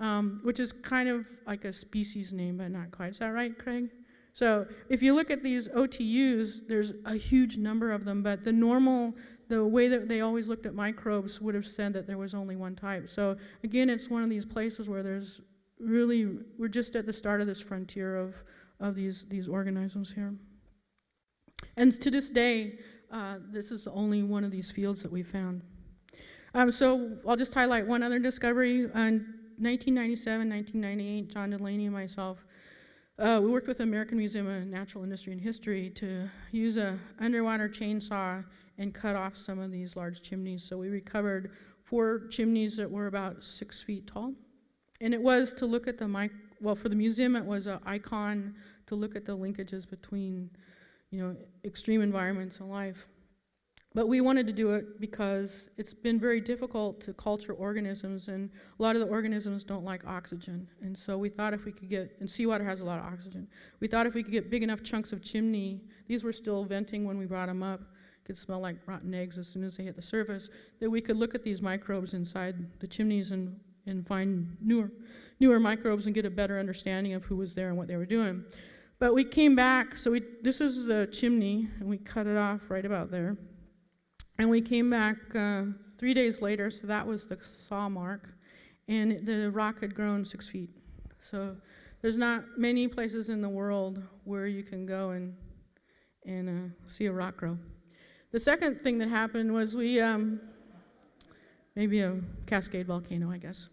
Um, which is kind of like a species name, but not quite. Is that right, Craig? So if you look at these OTUs, there's a huge number of them, but the normal, the way that they always looked at microbes would have said that there was only one type. So again, it's one of these places where there's really, we're just at the start of this frontier of, of these, these organisms here. And to this day, uh, this is the only one of these fields that we found. Um, so I'll just highlight one other discovery. In 1997, 1998, John Delaney and myself uh, we worked with the American Museum of Natural Industry and History to use a underwater chainsaw and cut off some of these large chimneys. So we recovered four chimneys that were about six feet tall. And it was to look at the mic, well, for the museum, it was an icon to look at the linkages between, you know, extreme environments and life. But we wanted to do it because it's been very difficult to culture organisms, and a lot of the organisms don't like oxygen. And so we thought if we could get, and seawater has a lot of oxygen, we thought if we could get big enough chunks of chimney, these were still venting when we brought them up, could smell like rotten eggs as soon as they hit the surface, that we could look at these microbes inside the chimneys and, and find newer, newer microbes and get a better understanding of who was there and what they were doing. But we came back, so we, this is the chimney, and we cut it off right about there. And we came back uh, three days later, so that was the saw mark, and the rock had grown six feet. So there's not many places in the world where you can go and, and uh, see a rock grow. The second thing that happened was we, um, maybe a cascade volcano, I guess.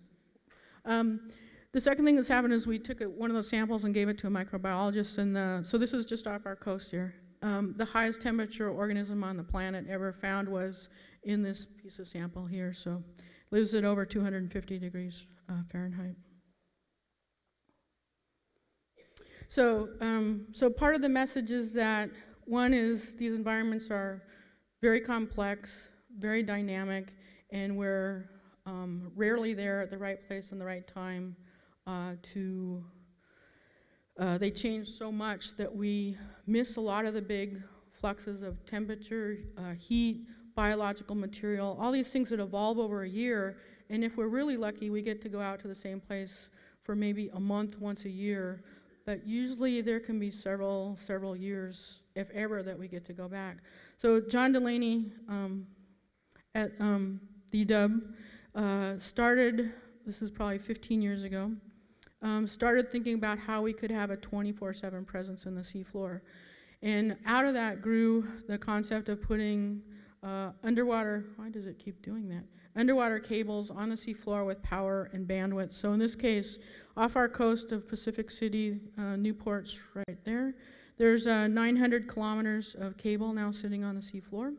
Um, the second thing that's happened is we took a, one of those samples and gave it to a microbiologist, and the, so this is just off our coast here. Um, the highest temperature organism on the planet ever found was in this piece of sample here, so lives at over 250 degrees uh, Fahrenheit. So, um, so part of the message is that one is these environments are very complex, very dynamic, and we're um, rarely there at the right place and the right time uh, to. Uh, they change so much that we miss a lot of the big fluxes of temperature, uh, heat, biological material, all these things that evolve over a year. And if we're really lucky, we get to go out to the same place for maybe a month once a year. But usually there can be several, several years, if ever, that we get to go back. So John Delaney um, at um, UW uh, started, this is probably 15 years ago, um, started thinking about how we could have a 24-7 presence in the seafloor. And out of that grew the concept of putting uh, underwater, why does it keep doing that? Underwater cables on the seafloor with power and bandwidth. So in this case, off our coast of Pacific City, uh, Newport's right there, there's uh, 900 kilometers of cable now sitting on the seafloor.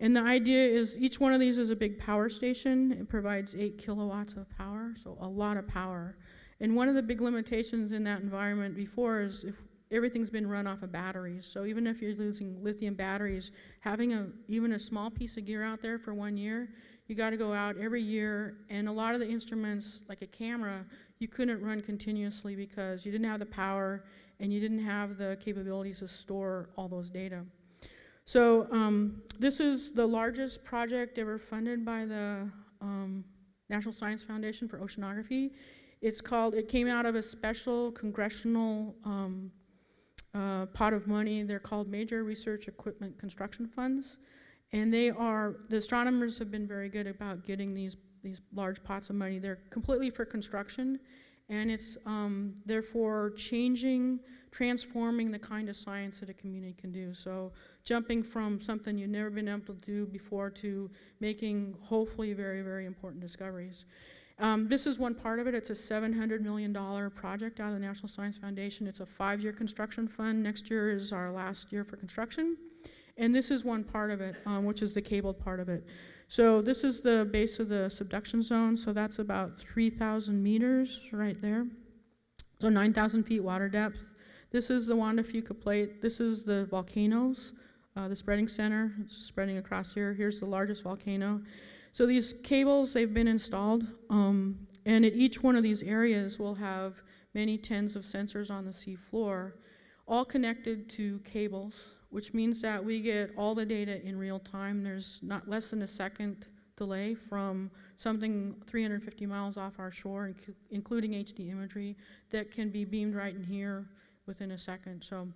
And the idea is each one of these is a big power station. It provides 8 kilowatts of power, so a lot of power. And one of the big limitations in that environment before is if everything's been run off of batteries. So even if you're using lithium batteries, having a, even a small piece of gear out there for one year, you got to go out every year. And a lot of the instruments, like a camera, you couldn't run continuously because you didn't have the power and you didn't have the capabilities to store all those data. So um, this is the largest project ever funded by the um, National Science Foundation for Oceanography. It's called, it came out of a special congressional um, uh, pot of money. They're called Major Research Equipment Construction Funds. And they are, the astronomers have been very good about getting these, these large pots of money. They're completely for construction and it's um, therefore changing, transforming the kind of science that a community can do. So jumping from something you've never been able to do before to making hopefully very, very important discoveries. Um, this is one part of it. It's a $700 million project out of the National Science Foundation. It's a five-year construction fund. Next year is our last year for construction. And this is one part of it, um, which is the cabled part of it. So this is the base of the subduction zone, so that's about 3,000 meters right there. So 9,000 feet water depth. This is the Juan de Fuca plate. This is the volcanoes, uh, the spreading center, spreading across here. Here's the largest volcano. So these cables, they've been installed, um, and at each one of these areas we'll have many tens of sensors on the sea floor, all connected to cables which means that we get all the data in real time. There's not less than a second delay from something 350 miles off our shore, inc including HD imagery, that can be beamed right in here within a second. So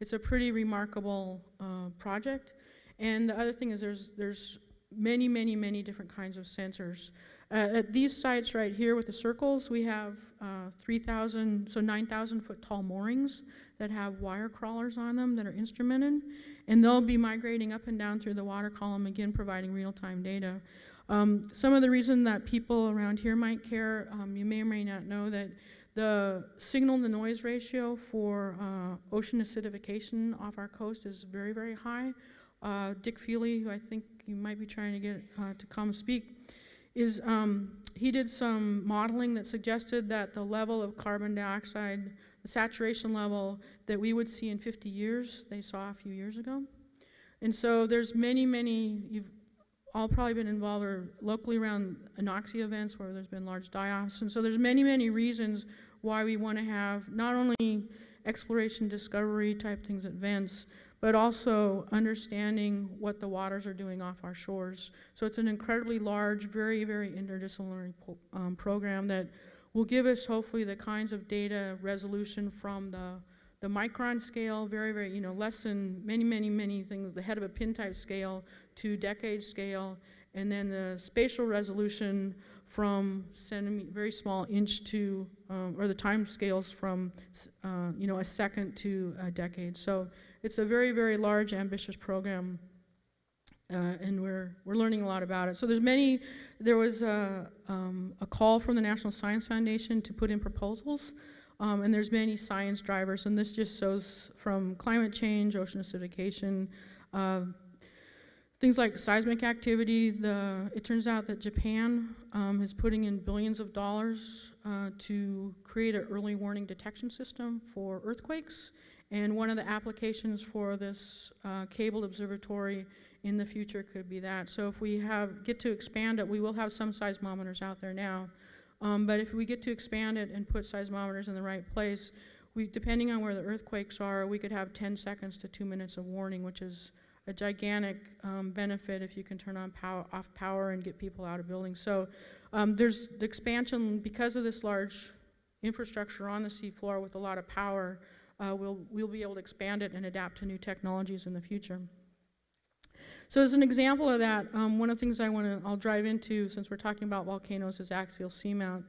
it's a pretty remarkable uh, project. And the other thing is there's, there's many, many, many different kinds of sensors. Uh, at these sites right here with the circles, we have uh, 3,000, so 9,000 foot tall moorings that have wire crawlers on them that are instrumented, and they'll be migrating up and down through the water column, again providing real-time data. Um, some of the reason that people around here might care, um, you may or may not know that the signal to noise ratio for uh, ocean acidification off our coast is very, very high. Uh, Dick Feely, who I think you might be trying to get uh, to come speak, is um, he did some modeling that suggested that the level of carbon dioxide the saturation level that we would see in 50 years, they saw a few years ago. And so there's many, many, you've all probably been involved or locally around anoxia events where there's been large die-offs. And so there's many, many reasons why we want to have not only exploration, discovery type things at vents, but also understanding what the waters are doing off our shores. So it's an incredibly large, very, very interdisciplinary um, program that will give us hopefully the kinds of data resolution from the, the micron scale, very, very, you know, less than many, many, many things, the head of a pin type scale to decade scale, and then the spatial resolution from centimeter, very small inch to, um, or the time scales from, uh, you know, a second to a decade. So it's a very, very large, ambitious program, uh, and we're, we're learning a lot about it. So there's many, there was a, um, a call from the National Science Foundation to put in proposals, um, and there's many science drivers, and this just shows from climate change, ocean acidification, uh, Things like seismic activity, the, it turns out that Japan um, is putting in billions of dollars uh, to create an early warning detection system for earthquakes. And one of the applications for this uh, cabled observatory in the future could be that. So if we have get to expand it, we will have some seismometers out there now. Um, but if we get to expand it and put seismometers in the right place, we, depending on where the earthquakes are, we could have 10 seconds to two minutes of warning, which is a gigantic um, benefit if you can turn on power, off power and get people out of buildings. So um, there's the expansion because of this large infrastructure on the seafloor with a lot of power. Uh, we'll we'll be able to expand it and adapt to new technologies in the future. So as an example of that, um, one of the things I want to I'll drive into since we're talking about volcanoes is axial seamount.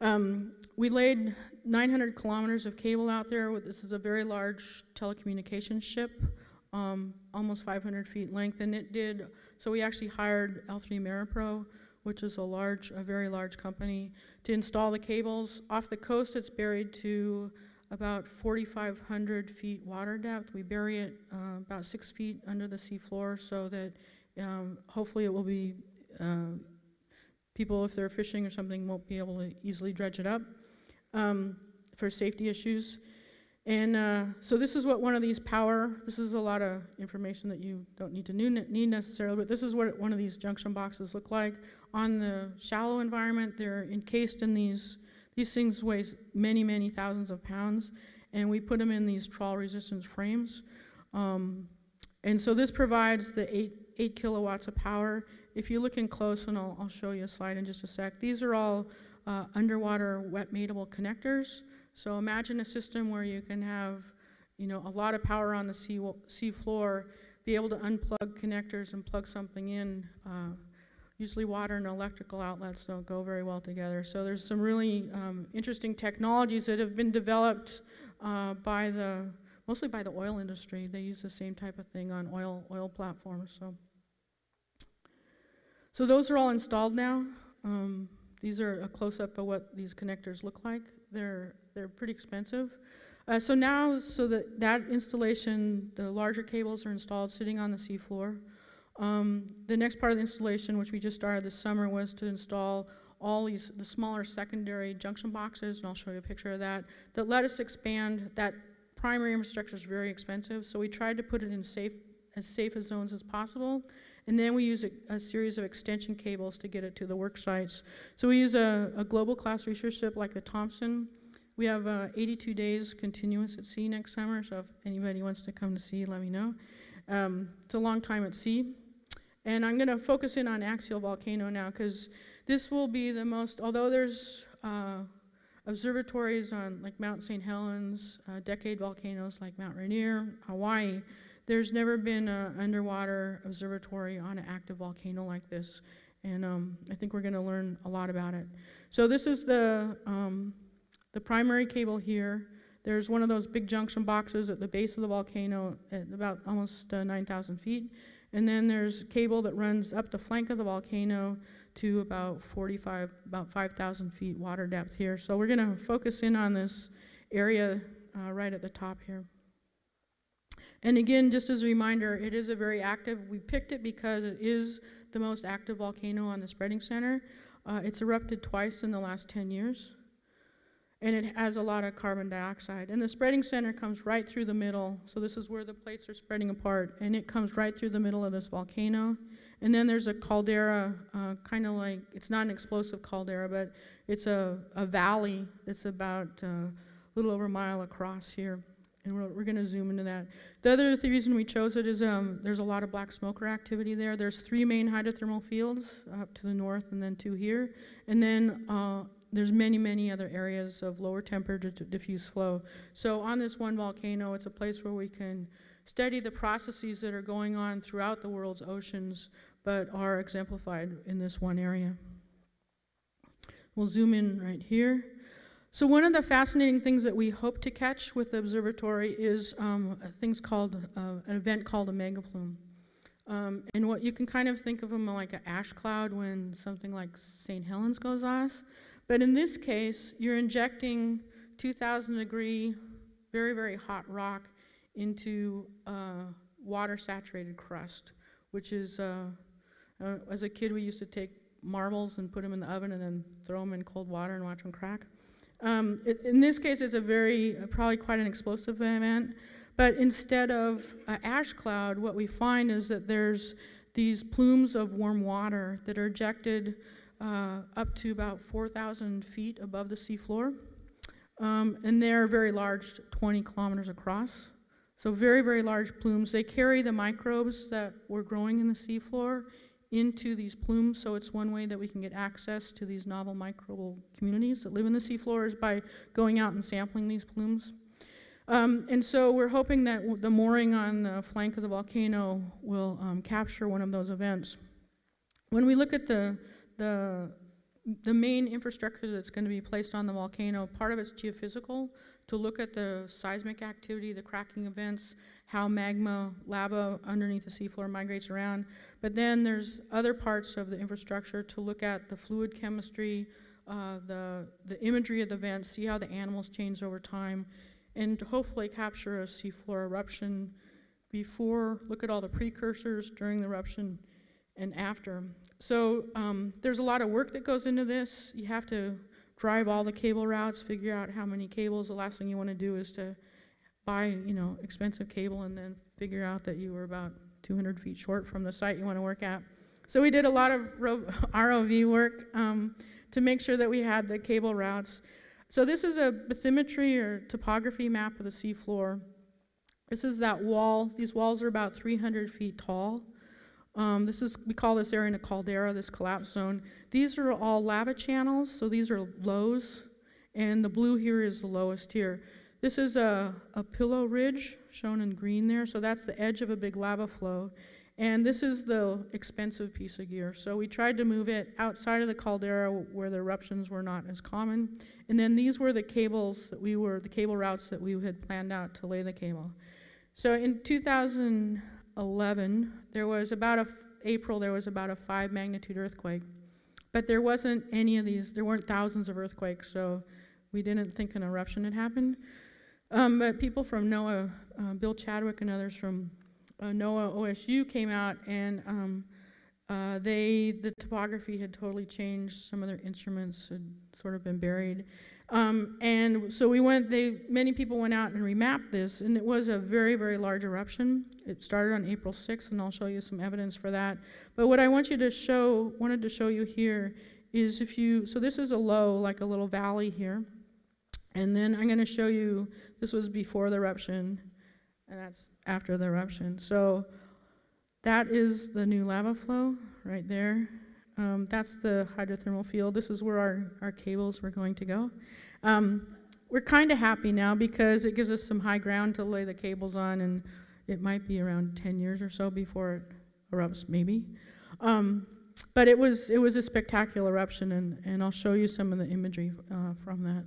Um, we laid 900 kilometers of cable out there. This is a very large telecommunications ship um, almost 500 feet length, and it did. So we actually hired L3 MariPro, which is a large, a very large company, to install the cables. Off the coast, it's buried to about 4,500 feet water depth. We bury it uh, about six feet under the seafloor so that um, hopefully it will be, uh, people, if they're fishing or something, won't be able to easily dredge it up um, for safety issues. And uh, so this is what one of these power, this is a lot of information that you don't need to need necessarily, but this is what one of these junction boxes look like. On the shallow environment, they're encased in these, these things weigh many, many thousands of pounds, and we put them in these trawl resistance frames. Um, and so this provides the eight, eight kilowatts of power. If you look in close, and I'll, I'll show you a slide in just a sec, these are all uh, underwater wet mateable connectors. So imagine a system where you can have, you know, a lot of power on the sea, sea floor, be able to unplug connectors and plug something in. Uh, usually water and electrical outlets don't go very well together. So there's some really um, interesting technologies that have been developed uh, by the, mostly by the oil industry. They use the same type of thing on oil, oil platforms. So, so those are all installed now. Um, these are a close-up of what these connectors look like. They're they're pretty expensive. Uh, so now, so that that installation, the larger cables are installed sitting on the seafloor. Um, the next part of the installation, which we just started this summer, was to install all these the smaller secondary junction boxes, and I'll show you a picture of that. That let us expand. That primary infrastructure is very expensive, so we tried to put it in safe as safe as zones as possible. And then we use a, a, series of extension cables to get it to the work sites. So we use a, a global class research ship like the Thompson we have uh, 82 days continuous at sea next summer, so if anybody wants to come to sea, let me know. Um, it's a long time at sea. And I'm going to focus in on axial volcano now because this will be the most, although there's uh, observatories on like Mount St. Helens, uh, decade volcanoes like Mount Rainier, Hawaii, there's never been an underwater observatory on an active volcano like this. And um, I think we're going to learn a lot about it. So this is the um, the primary cable here. There's one of those big junction boxes at the base of the volcano at about almost uh, 9,000 feet. And then there's cable that runs up the flank of the volcano to about 45, about 5,000 feet water depth here. So we're going to focus in on this area uh, right at the top here. And again, just as a reminder, it is a very active, we picked it because it is the most active volcano on the spreading center. Uh, it's erupted twice in the last 10 years. And it has a lot of carbon dioxide. And the spreading center comes right through the middle. So this is where the plates are spreading apart, and it comes right through the middle of this volcano. And then there's a caldera, uh, kind of like, it's not an explosive caldera, but it's a, a valley that's about uh, a little over a mile across here. And we're, we're going to zoom into that. The other th- reason we chose it is um, there's a lot of black smoker activity there. There's three main hydrothermal fields up to the north and then two here. And then uh, there's many, many other areas of lower temperature diffuse flow. So on this one volcano, it's a place where we can study the processes that are going on throughout the world's oceans, but are exemplified in this one area. We'll zoom in right here. So one of the fascinating things that we hope to catch with the observatory is um, things called uh, an event called a megaplume. Um, and what you can kind of think of them like an ash cloud when something like St. Helens goes off. But in this case, you're injecting 2,000 degree, very, very hot rock into uh, water saturated crust, which is, uh, uh, as a kid, we used to take marbles and put them in the oven and then throw them in cold water and watch them crack. Um, it, in this case, it's a very, uh, probably quite an explosive event. But instead of an ash cloud, what we find is that there's these plumes of warm water that are ejected uh, up to about 4,000 feet above the seafloor. Um, and they're very large, 20 kilometers across. So, very, very large plumes. They carry the microbes that were growing in the seafloor into these plumes. So, it's one way that we can get access to these novel microbial communities that live in the seafloor is by going out and sampling these plumes. Um, and so, we're hoping that the mooring on the flank of the volcano will um, capture one of those events. When we look at the the, the main infrastructure that's going to be placed on the volcano, part of it's geophysical, to look at the seismic activity, the cracking events, how magma, lava underneath the seafloor migrates around. But then there's other parts of the infrastructure to look at the fluid chemistry, uh, the, the imagery of the vents, see how the animals change over time, and hopefully capture a seafloor eruption before, look at all the precursors during the eruption and after. So um, there's a lot of work that goes into this. You have to drive all the cable routes, figure out how many cables. The last thing you want to do is to buy, you know, expensive cable and then figure out that you were about 200 feet short from the site you want to work at. So we did a lot of ROV *laughs* work um, to make sure that we had the cable routes. So this is a bathymetry or topography map of the seafloor. This is that wall. These walls are about 300 feet tall. Um, this is, we call this area in a caldera, this collapse zone. These are all lava channels, so these are lows, and the blue here is the lowest here. This is a, a pillow ridge shown in green there, so that's the edge of a big lava flow. And this is the expensive piece of gear. So we tried to move it outside of the caldera where the eruptions were not as common. And then these were the cables that we were, the cable routes that we had planned out to lay the cable. So in 2000, 11, there was about a April there was about a five magnitude earthquake, but there wasn't any of these. There weren't thousands of earthquakes, so we didn't think an eruption had happened. Um, but people from NOAA, uh, Bill Chadwick and others from uh, NOAA OSU came out and um, uh, they the topography had totally changed. Some of their instruments had sort of been buried. Um, and so we went, they, many people went out and remapped this, and it was a very, very large eruption. It started on April 6th, and I'll show you some evidence for that. But what I want you to show, wanted to show you here is if you, so this is a low, like a little valley here. And then I'm going to show you, this was before the eruption, and that's after the eruption. So that is the new lava flow right there. Um, that's the hydrothermal field. This is where our, our cables were going to go. Um, we're kind of happy now because it gives us some high ground to lay the cables on, and it might be around 10 years or so before it erupts, maybe. Um, but it was, it was a spectacular eruption, and, and I'll show you some of the imagery uh, from that.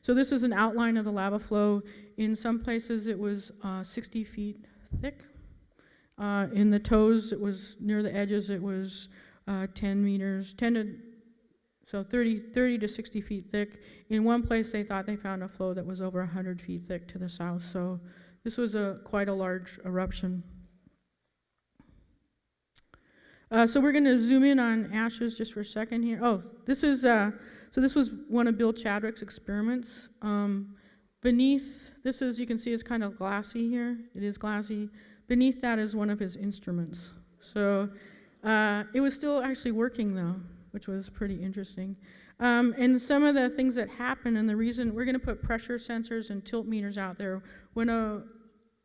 So this is an outline of the lava flow. In some places, it was uh, 60 feet thick. Uh, in the toes, it was near the edges, it was uh, 10 meters, 10 to so 30, 30 to 60 feet thick. In one place, they thought they found a flow that was over 100 feet thick to the south. So this was a quite a large eruption. Uh, so we're going to zoom in on ashes just for a second here. Oh, this is uh, So this was one of Bill Chadwick's experiments. Um, beneath, this is, you can see it's kind of glassy here. It is glassy. Beneath that is one of his instruments. So uh, it was still actually working though, which was pretty interesting. Um, and some of the things that happen, and the reason we're going to put pressure sensors and tilt meters out there. When a,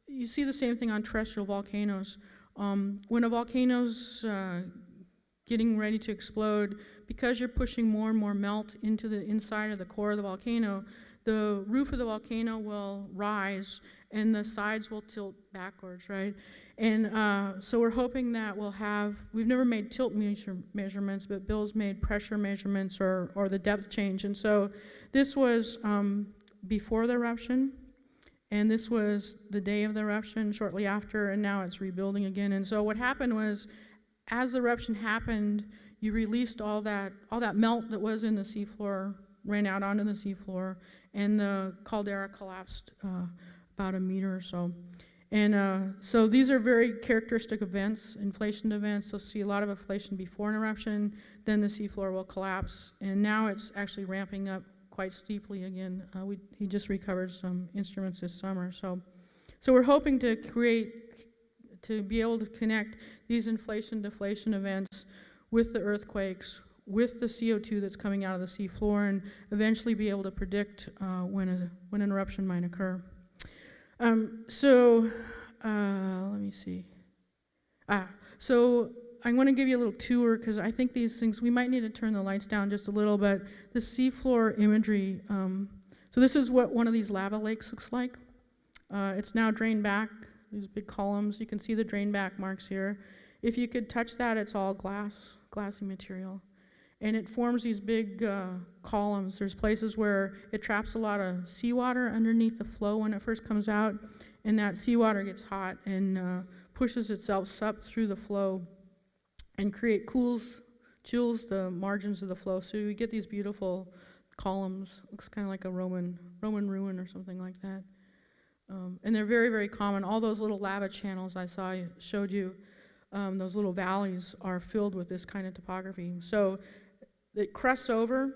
you see the same thing on terrestrial volcanoes. Um, when a volcano's uh, getting ready to explode, because you're pushing more and more melt into the inside of the core of the volcano, the roof of the volcano will rise and the sides will tilt backwards, right? And uh, so we're hoping that we'll have, we've never made tilt measure, measurements, but Bill's made pressure measurements or, or the depth change. And so this was um, before the eruption, and this was the day of the eruption, shortly after, and now it's rebuilding again. And so what happened was, as the eruption happened, you released all that, all that melt that was in the seafloor, ran out onto the seafloor, and the caldera collapsed uh, about a meter or so. And uh, so these are very characteristic events, inflation events. You'll see a lot of inflation before an eruption, then the seafloor will collapse. And now it's actually ramping up quite steeply again. Uh, we, he just recovered some instruments this summer. So, so we're hoping to create, to be able to connect these inflation deflation events with the earthquakes, with the CO2 that's coming out of the seafloor, and eventually be able to predict uh, when, a, when an eruption might occur. Um, so, uh, let me see. Ah, so I want to give you a little tour because I think these things, we might need to turn the lights down just a little, but the seafloor imagery. Um, so, this is what one of these lava lakes looks like. Uh, it's now drained back, these big columns. You can see the drain back marks here. If you could touch that, it's all glass, glassy material and it forms these big uh, columns. There's places where it traps a lot of seawater underneath the flow when it first comes out, and that seawater gets hot and uh, pushes itself up through the flow and create cools, chills the margins of the flow. So you get these beautiful columns. Looks kind of like a Roman Roman ruin or something like that. Um, and they're very, very common. All those little lava channels I saw showed you, um, those little valleys are filled with this kind of topography. So it crusts over,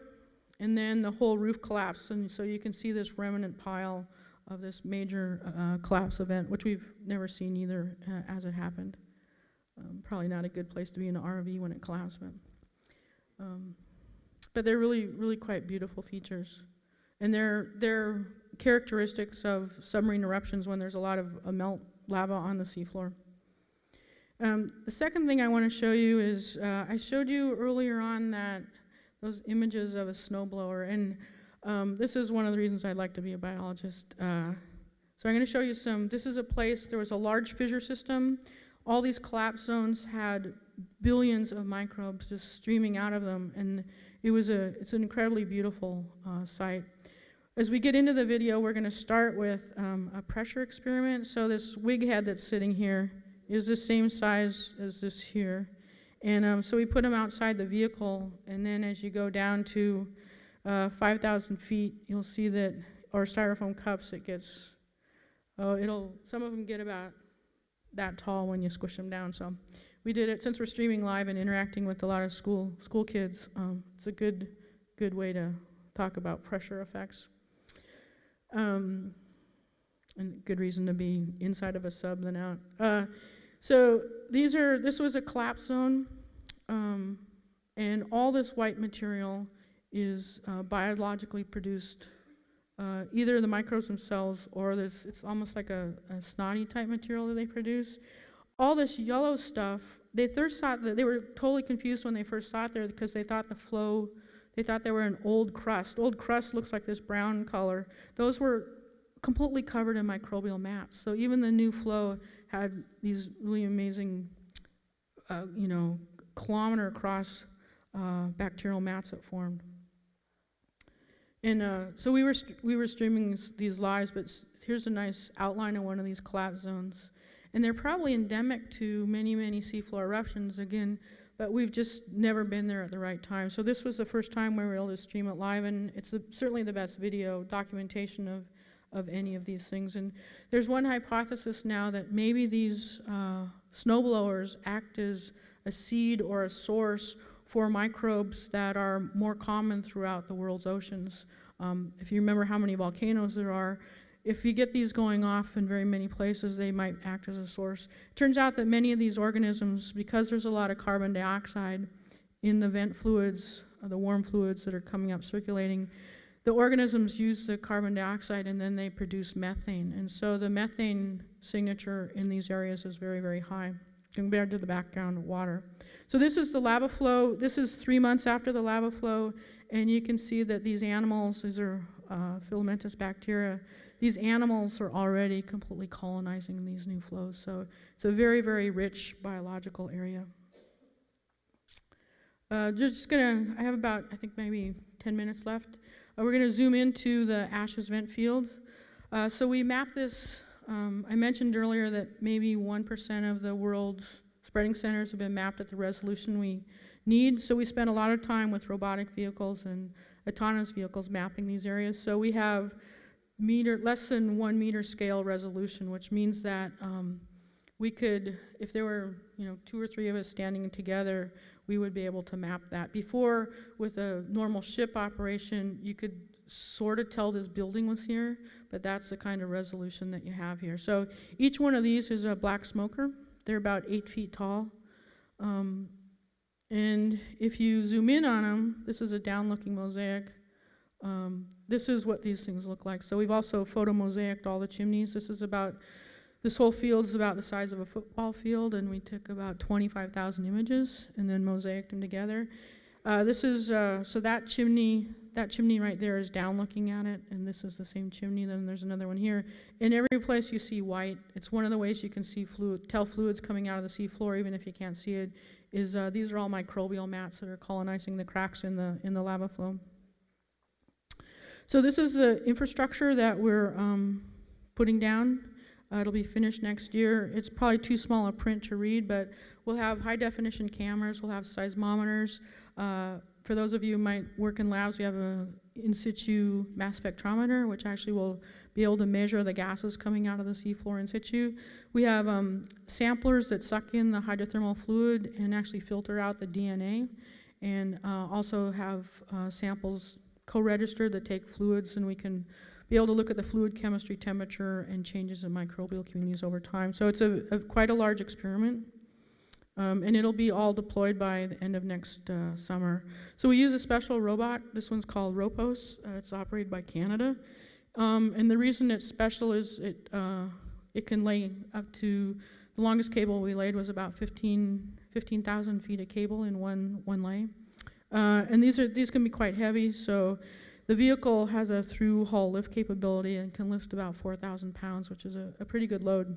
and then the whole roof collapses. And so you can see this remnant pile of this major uh, collapse event, which we've never seen either uh, as it happened. Um, probably not a good place to be in an RV when it collapsed, but, um, but they're really, really quite beautiful features. And they're, they're characteristics of submarine eruptions when there's a lot of uh, melt lava on the seafloor. Um, the second thing I want to show you is uh, I showed you earlier on that those images of a snowblower. And um, this is one of the reasons I'd like to be a biologist. Uh, so I'm going to show you some. This is a place, there was a large fissure system. All these collapse zones had billions of microbes just streaming out of them. And it was a, it's an incredibly beautiful uh, site. As we get into the video, we're going to start with um, a pressure experiment. So this wig head that's sitting here is the same size as this here. And um, so we put them outside the vehicle, and then as you go down to uh, 5,000 feet, you'll see that, or styrofoam cups, it gets, oh, it'll, some of them get about that tall when you squish them down. So we did it, since we're streaming live and interacting with a lot of school, school kids, um, it's a good, good way to talk about pressure effects. Um, and good reason to be inside of a sub than out. Uh, so these are, this was a collapse zone, um, and all this white material is uh, biologically produced, uh, either the microbes themselves or this, it's almost like a, a, snotty type material that they produce. All this yellow stuff, they first thought that they were totally confused when they first it there because they thought the flow, they thought they were an old crust. Old crust looks like this brown color. Those were completely covered in microbial mats. So even the new flow had these really amazing, uh, you know, kilometer across uh, bacterial mats that formed. And uh, so we were, we were streaming these, these lives, but here's a nice outline of one of these collapse zones. And they're probably endemic to many, many seafloor eruptions again, but we've just never been there at the right time. So this was the first time we were able to stream it live, and it's certainly the best video documentation of of any of these things. And there's one hypothesis now that maybe these uh, snowblowers act as a seed or a source for microbes that are more common throughout the world's oceans. Um, if you remember how many volcanoes there are, if you get these going off in very many places, they might act as a source. Turns out that many of these organisms, because there's a lot of carbon dioxide in the vent fluids, uh, the warm fluids that are coming up circulating, the organisms use the carbon dioxide and then they produce methane. And so the methane signature in these areas is very, very high compared to the background water. So this is the lava flow. This is three months after the lava flow, and you can see that these animals, these are uh, filamentous bacteria, these animals are already completely colonizing these new flows. So it's a very, very rich biological area. Uh, just gonna, I have about, I think maybe 10 minutes left. Uh, we're gonna zoom into the Ashes vent field. Uh, so we mapped this, um, I mentioned earlier that maybe 1% of the world's spreading centers have been mapped at the resolution we need. So we spent a lot of time with robotic vehicles and autonomous vehicles mapping these areas. So we have meter, less than one meter scale resolution, which means that um, we could, if there were, you know, two or three of us standing together, we would be able to map that. Before, with a normal ship operation, you could sort of tell this building was here, but that's the kind of resolution that you have here. So each one of these is a black smoker. They're about eight feet tall. Um, and if you zoom in on them, this is a down-looking mosaic. Um, this is what these things look like. So we've also photo mosaicked all the chimneys. This is about, this whole field is about the size of a football field, and we took about 25,000 images and then mosaicked them together. Uh, this is, uh, so that chimney, that chimney right there is down looking at it, and this is the same chimney. Then there's another one here. In every place you see white. It's one of the ways you can see fluid, tell fluids coming out of the seafloor, even if you can't see it. Is uh, these are all microbial mats that are colonizing the cracks in the in the lava flow. So this is the infrastructure that we're um, putting down. Uh, it'll be finished next year. It's probably too small a print to read, but we'll have high definition cameras, we'll have seismometers. Uh, for those of you who might work in labs, we have a in situ mass spectrometer, which actually will be able to measure the gases coming out of the seafloor in situ. We have um, samplers that suck in the hydrothermal fluid and actually filter out the DNA, and uh, also have uh, samples co-registered that take fluids and we can be able to look at the fluid chemistry temperature and changes in microbial communities over time. So it's a, a quite a large experiment. Um, and it'll be all deployed by the end of next uh, summer. So we use a special robot. This one's called ROPOS. Uh, it's operated by Canada. Um, and the reason it's special is it, uh, it can lay up to, the longest cable we laid was about 15,000 15, feet of cable in one, one lay. Uh, and these, are, these can be quite heavy, so the vehicle has a through hull lift capability and can lift about 4,000 pounds, which is a, a pretty good load.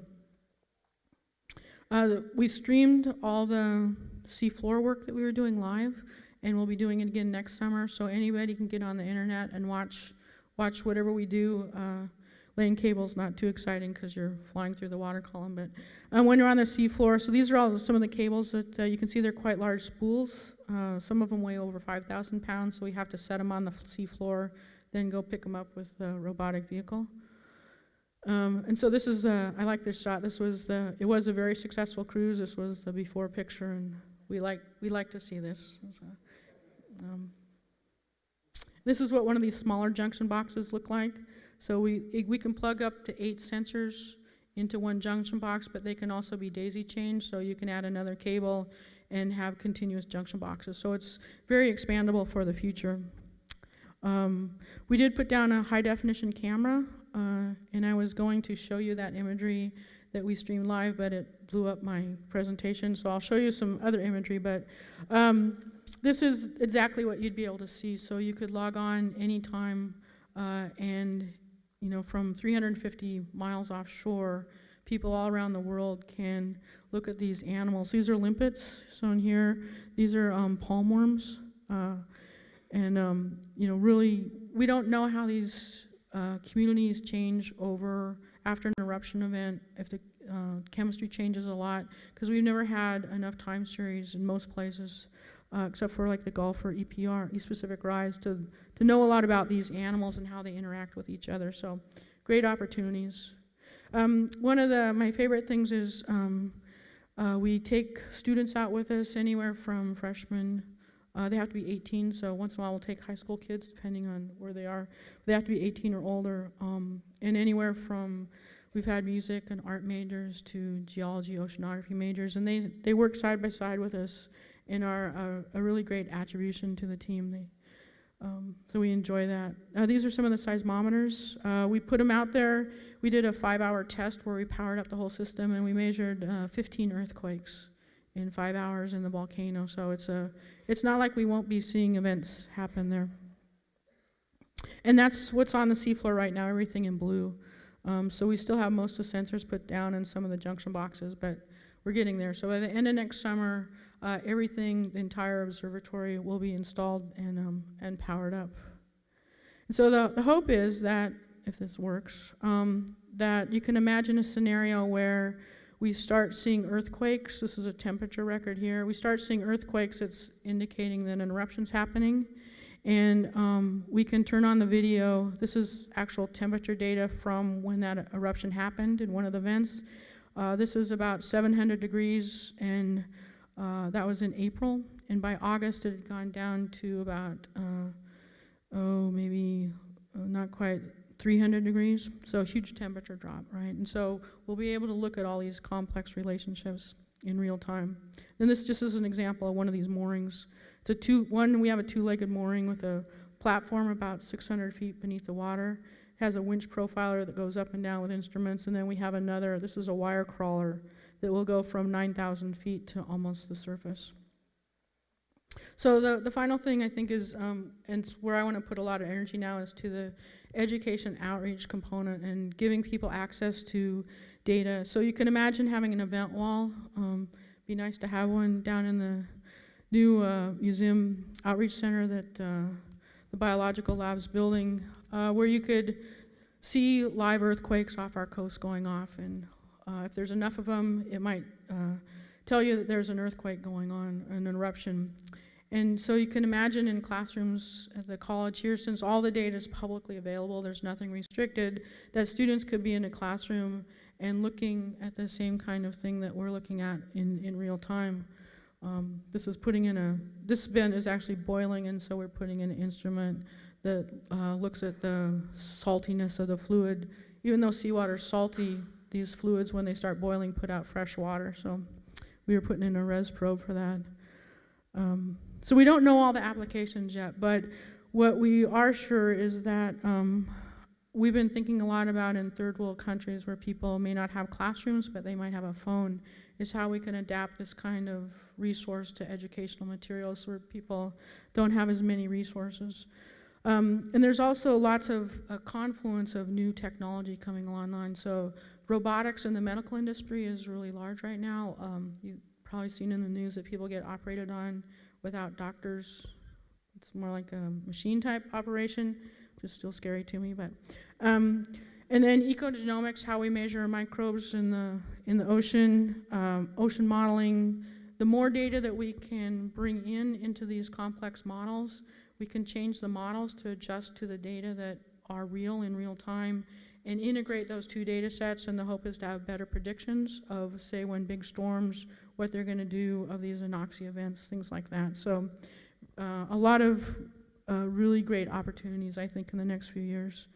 Uh, we streamed all the seafloor work that we were doing live, and we'll be doing it again next summer, so anybody can get on the internet and watch, watch whatever we do. Uh, laying cables not too exciting because you're flying through the water column, but uh, when you're on the seafloor, so these are all some of the cables that uh, you can see they're quite large spools. Uh, some of them weigh over 5,000 pounds, so we have to set them on the seafloor, then go pick them up with the robotic vehicle. Um, and so this is, uh, I like this shot. This was, the, it was a very successful cruise. This was the before picture, and we like, we like to see this. So, um, this is what one of these smaller junction boxes look like. So we, we can plug up to eight sensors into one junction box, but they can also be daisy chained, so you can add another cable and have continuous junction boxes. So it's very expandable for the future. Um, we did put down a high definition camera, uh, and I was going to show you that imagery that we streamed live, but it blew up my presentation, so I'll show you some other imagery. But um, this is exactly what you'd be able to see. So you could log on anytime, uh, and you know, from 350 miles offshore, people all around the world can look at these animals. These are limpets shown here. These are um, palmworms. Uh, and, um, you know, really, we don't know how these uh, communities change over after an eruption event, if the uh, chemistry changes a lot, because we've never had enough time series in most places, uh, except for like the Gulf or EPR, East Pacific Rise, to, to know a lot about these animals and how they interact with each other. So great opportunities. Um, one of the, my favorite things is um, uh, we take students out with us anywhere from freshmen Uh, they have to be 18, so once in a while we'll take high school kids, depending on where they are. They have to be 18 or older, um, and anywhere from we've had music and art majors to geology, oceanography majors, and they they work side by side with us and are a, a really great attribution to the team. They um, so we enjoy that. Uh, these are some of the seismometers. Uh, we put them out there. We did a five-hour test where we powered up the whole system, and we measured uh, 15 earthquakes in five hours in the volcano. So it's a, it's not like we won't be seeing events happen there. And that's what's on the seafloor right now, everything in blue. Um, so we still have most of the sensors put down in some of the junction boxes, but we're getting there. So by the end of next summer, uh, everything, the entire observatory will be installed and, um, and powered up. And so the, the hope is that, if this works, um, that you can imagine a scenario where we start seeing earthquakes. This is a temperature record here. We start seeing earthquakes, it's indicating that an eruption's happening. And um, we can turn on the video. This is actual temperature data from when that eruption happened in one of the vents. Uh, this is about 700 degrees, and uh, that was in April. And by August, it had gone down to about, uh, oh, maybe uh, not quite 300 degrees, so a huge temperature drop, right? And so we'll be able to look at all these complex relationships in real time. And this just is an example of one of these moorings. It's a two, one, we have a two-legged mooring with a platform about 600 feet beneath the water. It has a winch profiler that goes up and down with instruments, and then we have another, this is a wire crawler that will go from 9,000 feet to almost the surface. So the, the final thing I think is, um, and where I want to put a lot of energy now is to the education outreach component and giving people access to data. So you can imagine having an event wall. Um, be nice to have one down in the new uh, museum outreach center that uh, the biological lab's building, uh, where you could see live earthquakes off our coast going off. And uh, if there's enough of them, it might uh, tell you that there's an earthquake going on, an eruption. And so you can imagine in classrooms at the college here, since all the data is publicly available, there's nothing restricted, that students could be in a classroom and looking at the same kind of thing that we're looking at in, in real time. Um, this is putting in a, this bin is actually boiling, and so we're putting in an instrument that uh, looks at the saltiness of the fluid. Even though seawater is salty, these fluids, when they start boiling, put out fresh water. So we were putting in a res probe for that. Um, so we don't know all the applications yet, but what we are sure is that um, we've been thinking a lot about in third world countries where people may not have classrooms, but they might have a phone, is how we can adapt this kind of resource to educational materials where people don't have as many resources. Um, and there's also lots of confluence of new technology coming online. So robotics in the medical industry is really large right now. Um, you've probably seen in the news that people get operated on without doctors. It's more like a machine type operation, which is still scary to me. But um, and then ecogenomics, how we measure microbes in the in the ocean, um, ocean modeling. The more data that we can bring in into these complex models, we can change the models to adjust to the data that are real in real time and integrate those two data sets and the hope is to have better predictions of say when big storms what they're going to do of these anoxia events, things like that. So uh, a lot of uh, really great opportunities, I think, in the next few years.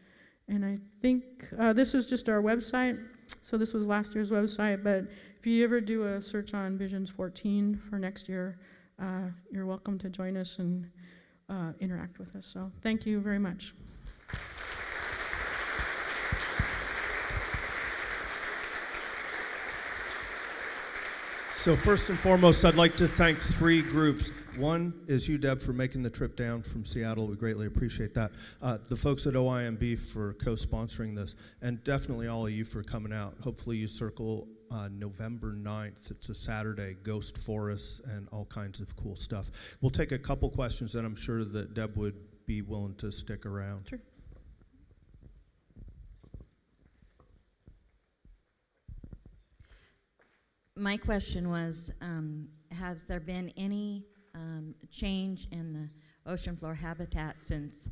And I think uh, this is just our website. So this was last year's website, but if you ever do a search on Visions 14 for next year, uh, you're welcome to join us and uh, interact with us. So thank you very much. So first and foremost, I'd like to thank three groups. One is you, Deb, for making the trip down from Seattle. We greatly appreciate that. Uh, the folks at OIMB for co-sponsoring this, and definitely all of you for coming out. Hopefully you circle uh, November 9th. It's a Saturday, ghost forests and all kinds of cool stuff. We'll take a couple questions, and I'm sure that Deb would be willing to stick around. Sure. My question was, um, has there been any um, change in the ocean floor habitat since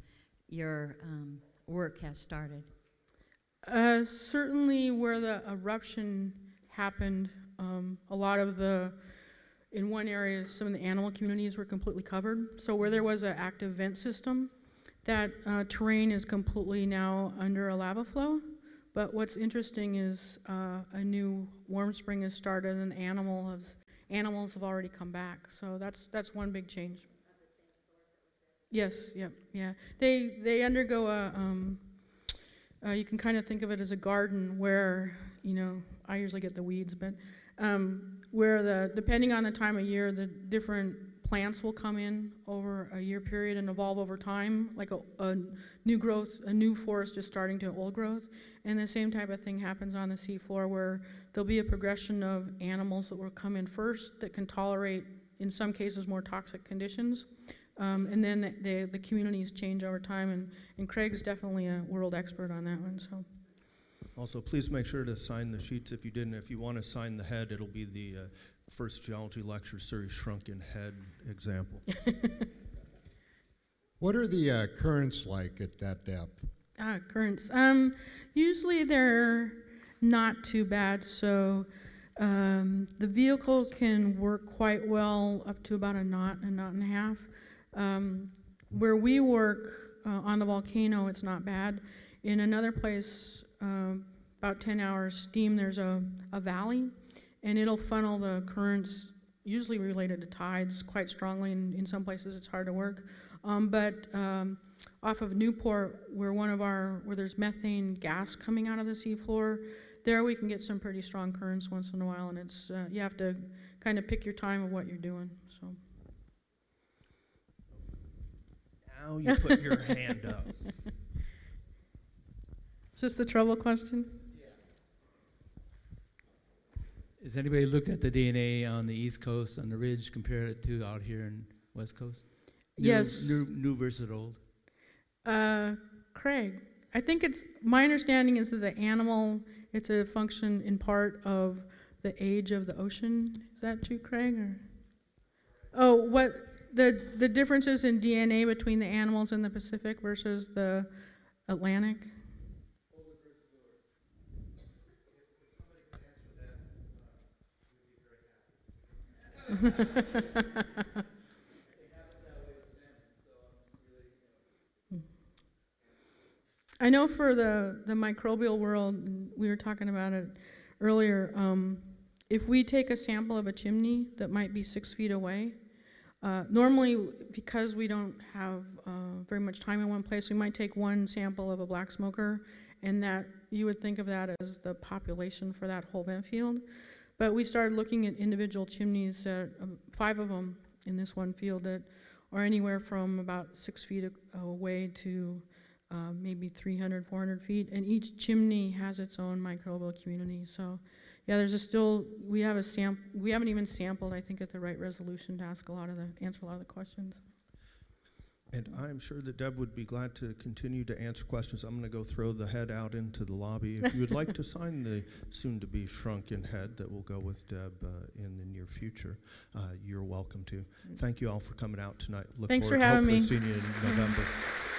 your um, work has started? Uh, certainly, where the eruption happened, um, a lot of the in one area, some of the animal communities were completely covered. So where there was an active vent system, that uh, terrain is completely now under a lava flow. But what's interesting is uh, a new warm spring has started and animal has, animals have already come back. So that's, that's one big change. Yes, yep, yeah. They, they undergo a, um, uh, you can kind of think of it as a garden where, you know, I usually get the weeds, but um, where the, depending on the time of year, the different plants will come in over a year period and evolve over time, like a, a new growth, a new forest is starting to old growth. And the same type of thing happens on the seafloor where there'll be a progression of animals that will come in first that can tolerate, in some cases, more toxic conditions. Um, and then the, the, the communities change over time, and, and Craig's definitely a world expert on that one. So. Also, please make sure to sign the sheets if you didn't. If you want to sign the head, it'll be the uh, first geology lecture series shrunken head example. *laughs* What are the uh, currents like at that depth? Ah, currents. Um, usually they're not too bad. So um, the vehicle can work quite well up to about a knot, a knot and a half. Um, where we work uh, on the volcano, it's not bad. In another place, uh, about 10 hours steam, there's a, a valley, and it'll funnel the currents, usually related to tides, quite strongly. And in some places, it's hard to work. Um, but um, off of Newport, where one of our where there's methane gas coming out of the seafloor, there we can get some pretty strong currents once in a while, and it's uh, you have to kind of pick your time of what you're doing. So Now you put your hand up. *laughs* is this the trouble question? Has anybody looked at the DNA on the East Coast, on the ridge, compared it to out here in West Coast? New- Yes. New, new versus old? Uh, Craig, I think it's my understanding is that the animal it's a function in part of the age of the ocean. Is that true, Craig? Or oh, what the the differences in DNA between the animals in the Pacific versus the Atlantic? *laughs* I know for the, the microbial world, we were talking about it earlier, um, if we take a sample of a chimney that might be six feet away, uh, normally, because we don't have uh, very much time in one place, we might take one sample of a black smoker, and that you would think of that as the population for that whole vent field. But we started looking at individual chimneys, uh, five of them in this one field that are anywhere from about six feet away to uh, maybe 300, 400 feet, and each chimney has its own microbial community. So, yeah, there's a still we have a sample we haven't even sampled, I think, at the right resolution to ask a lot of the answer a lot of the questions. And I'm sure that Deb would be glad to continue to answer questions. I'm going to go throw the head out into the lobby. If you would like to sign the soon-to-be shrunken head that will go with Deb uh, in the near future, uh, you're welcome to. Thank you all for coming out tonight. Look Thanks forward for having hopefully me. seeing you in November. *laughs*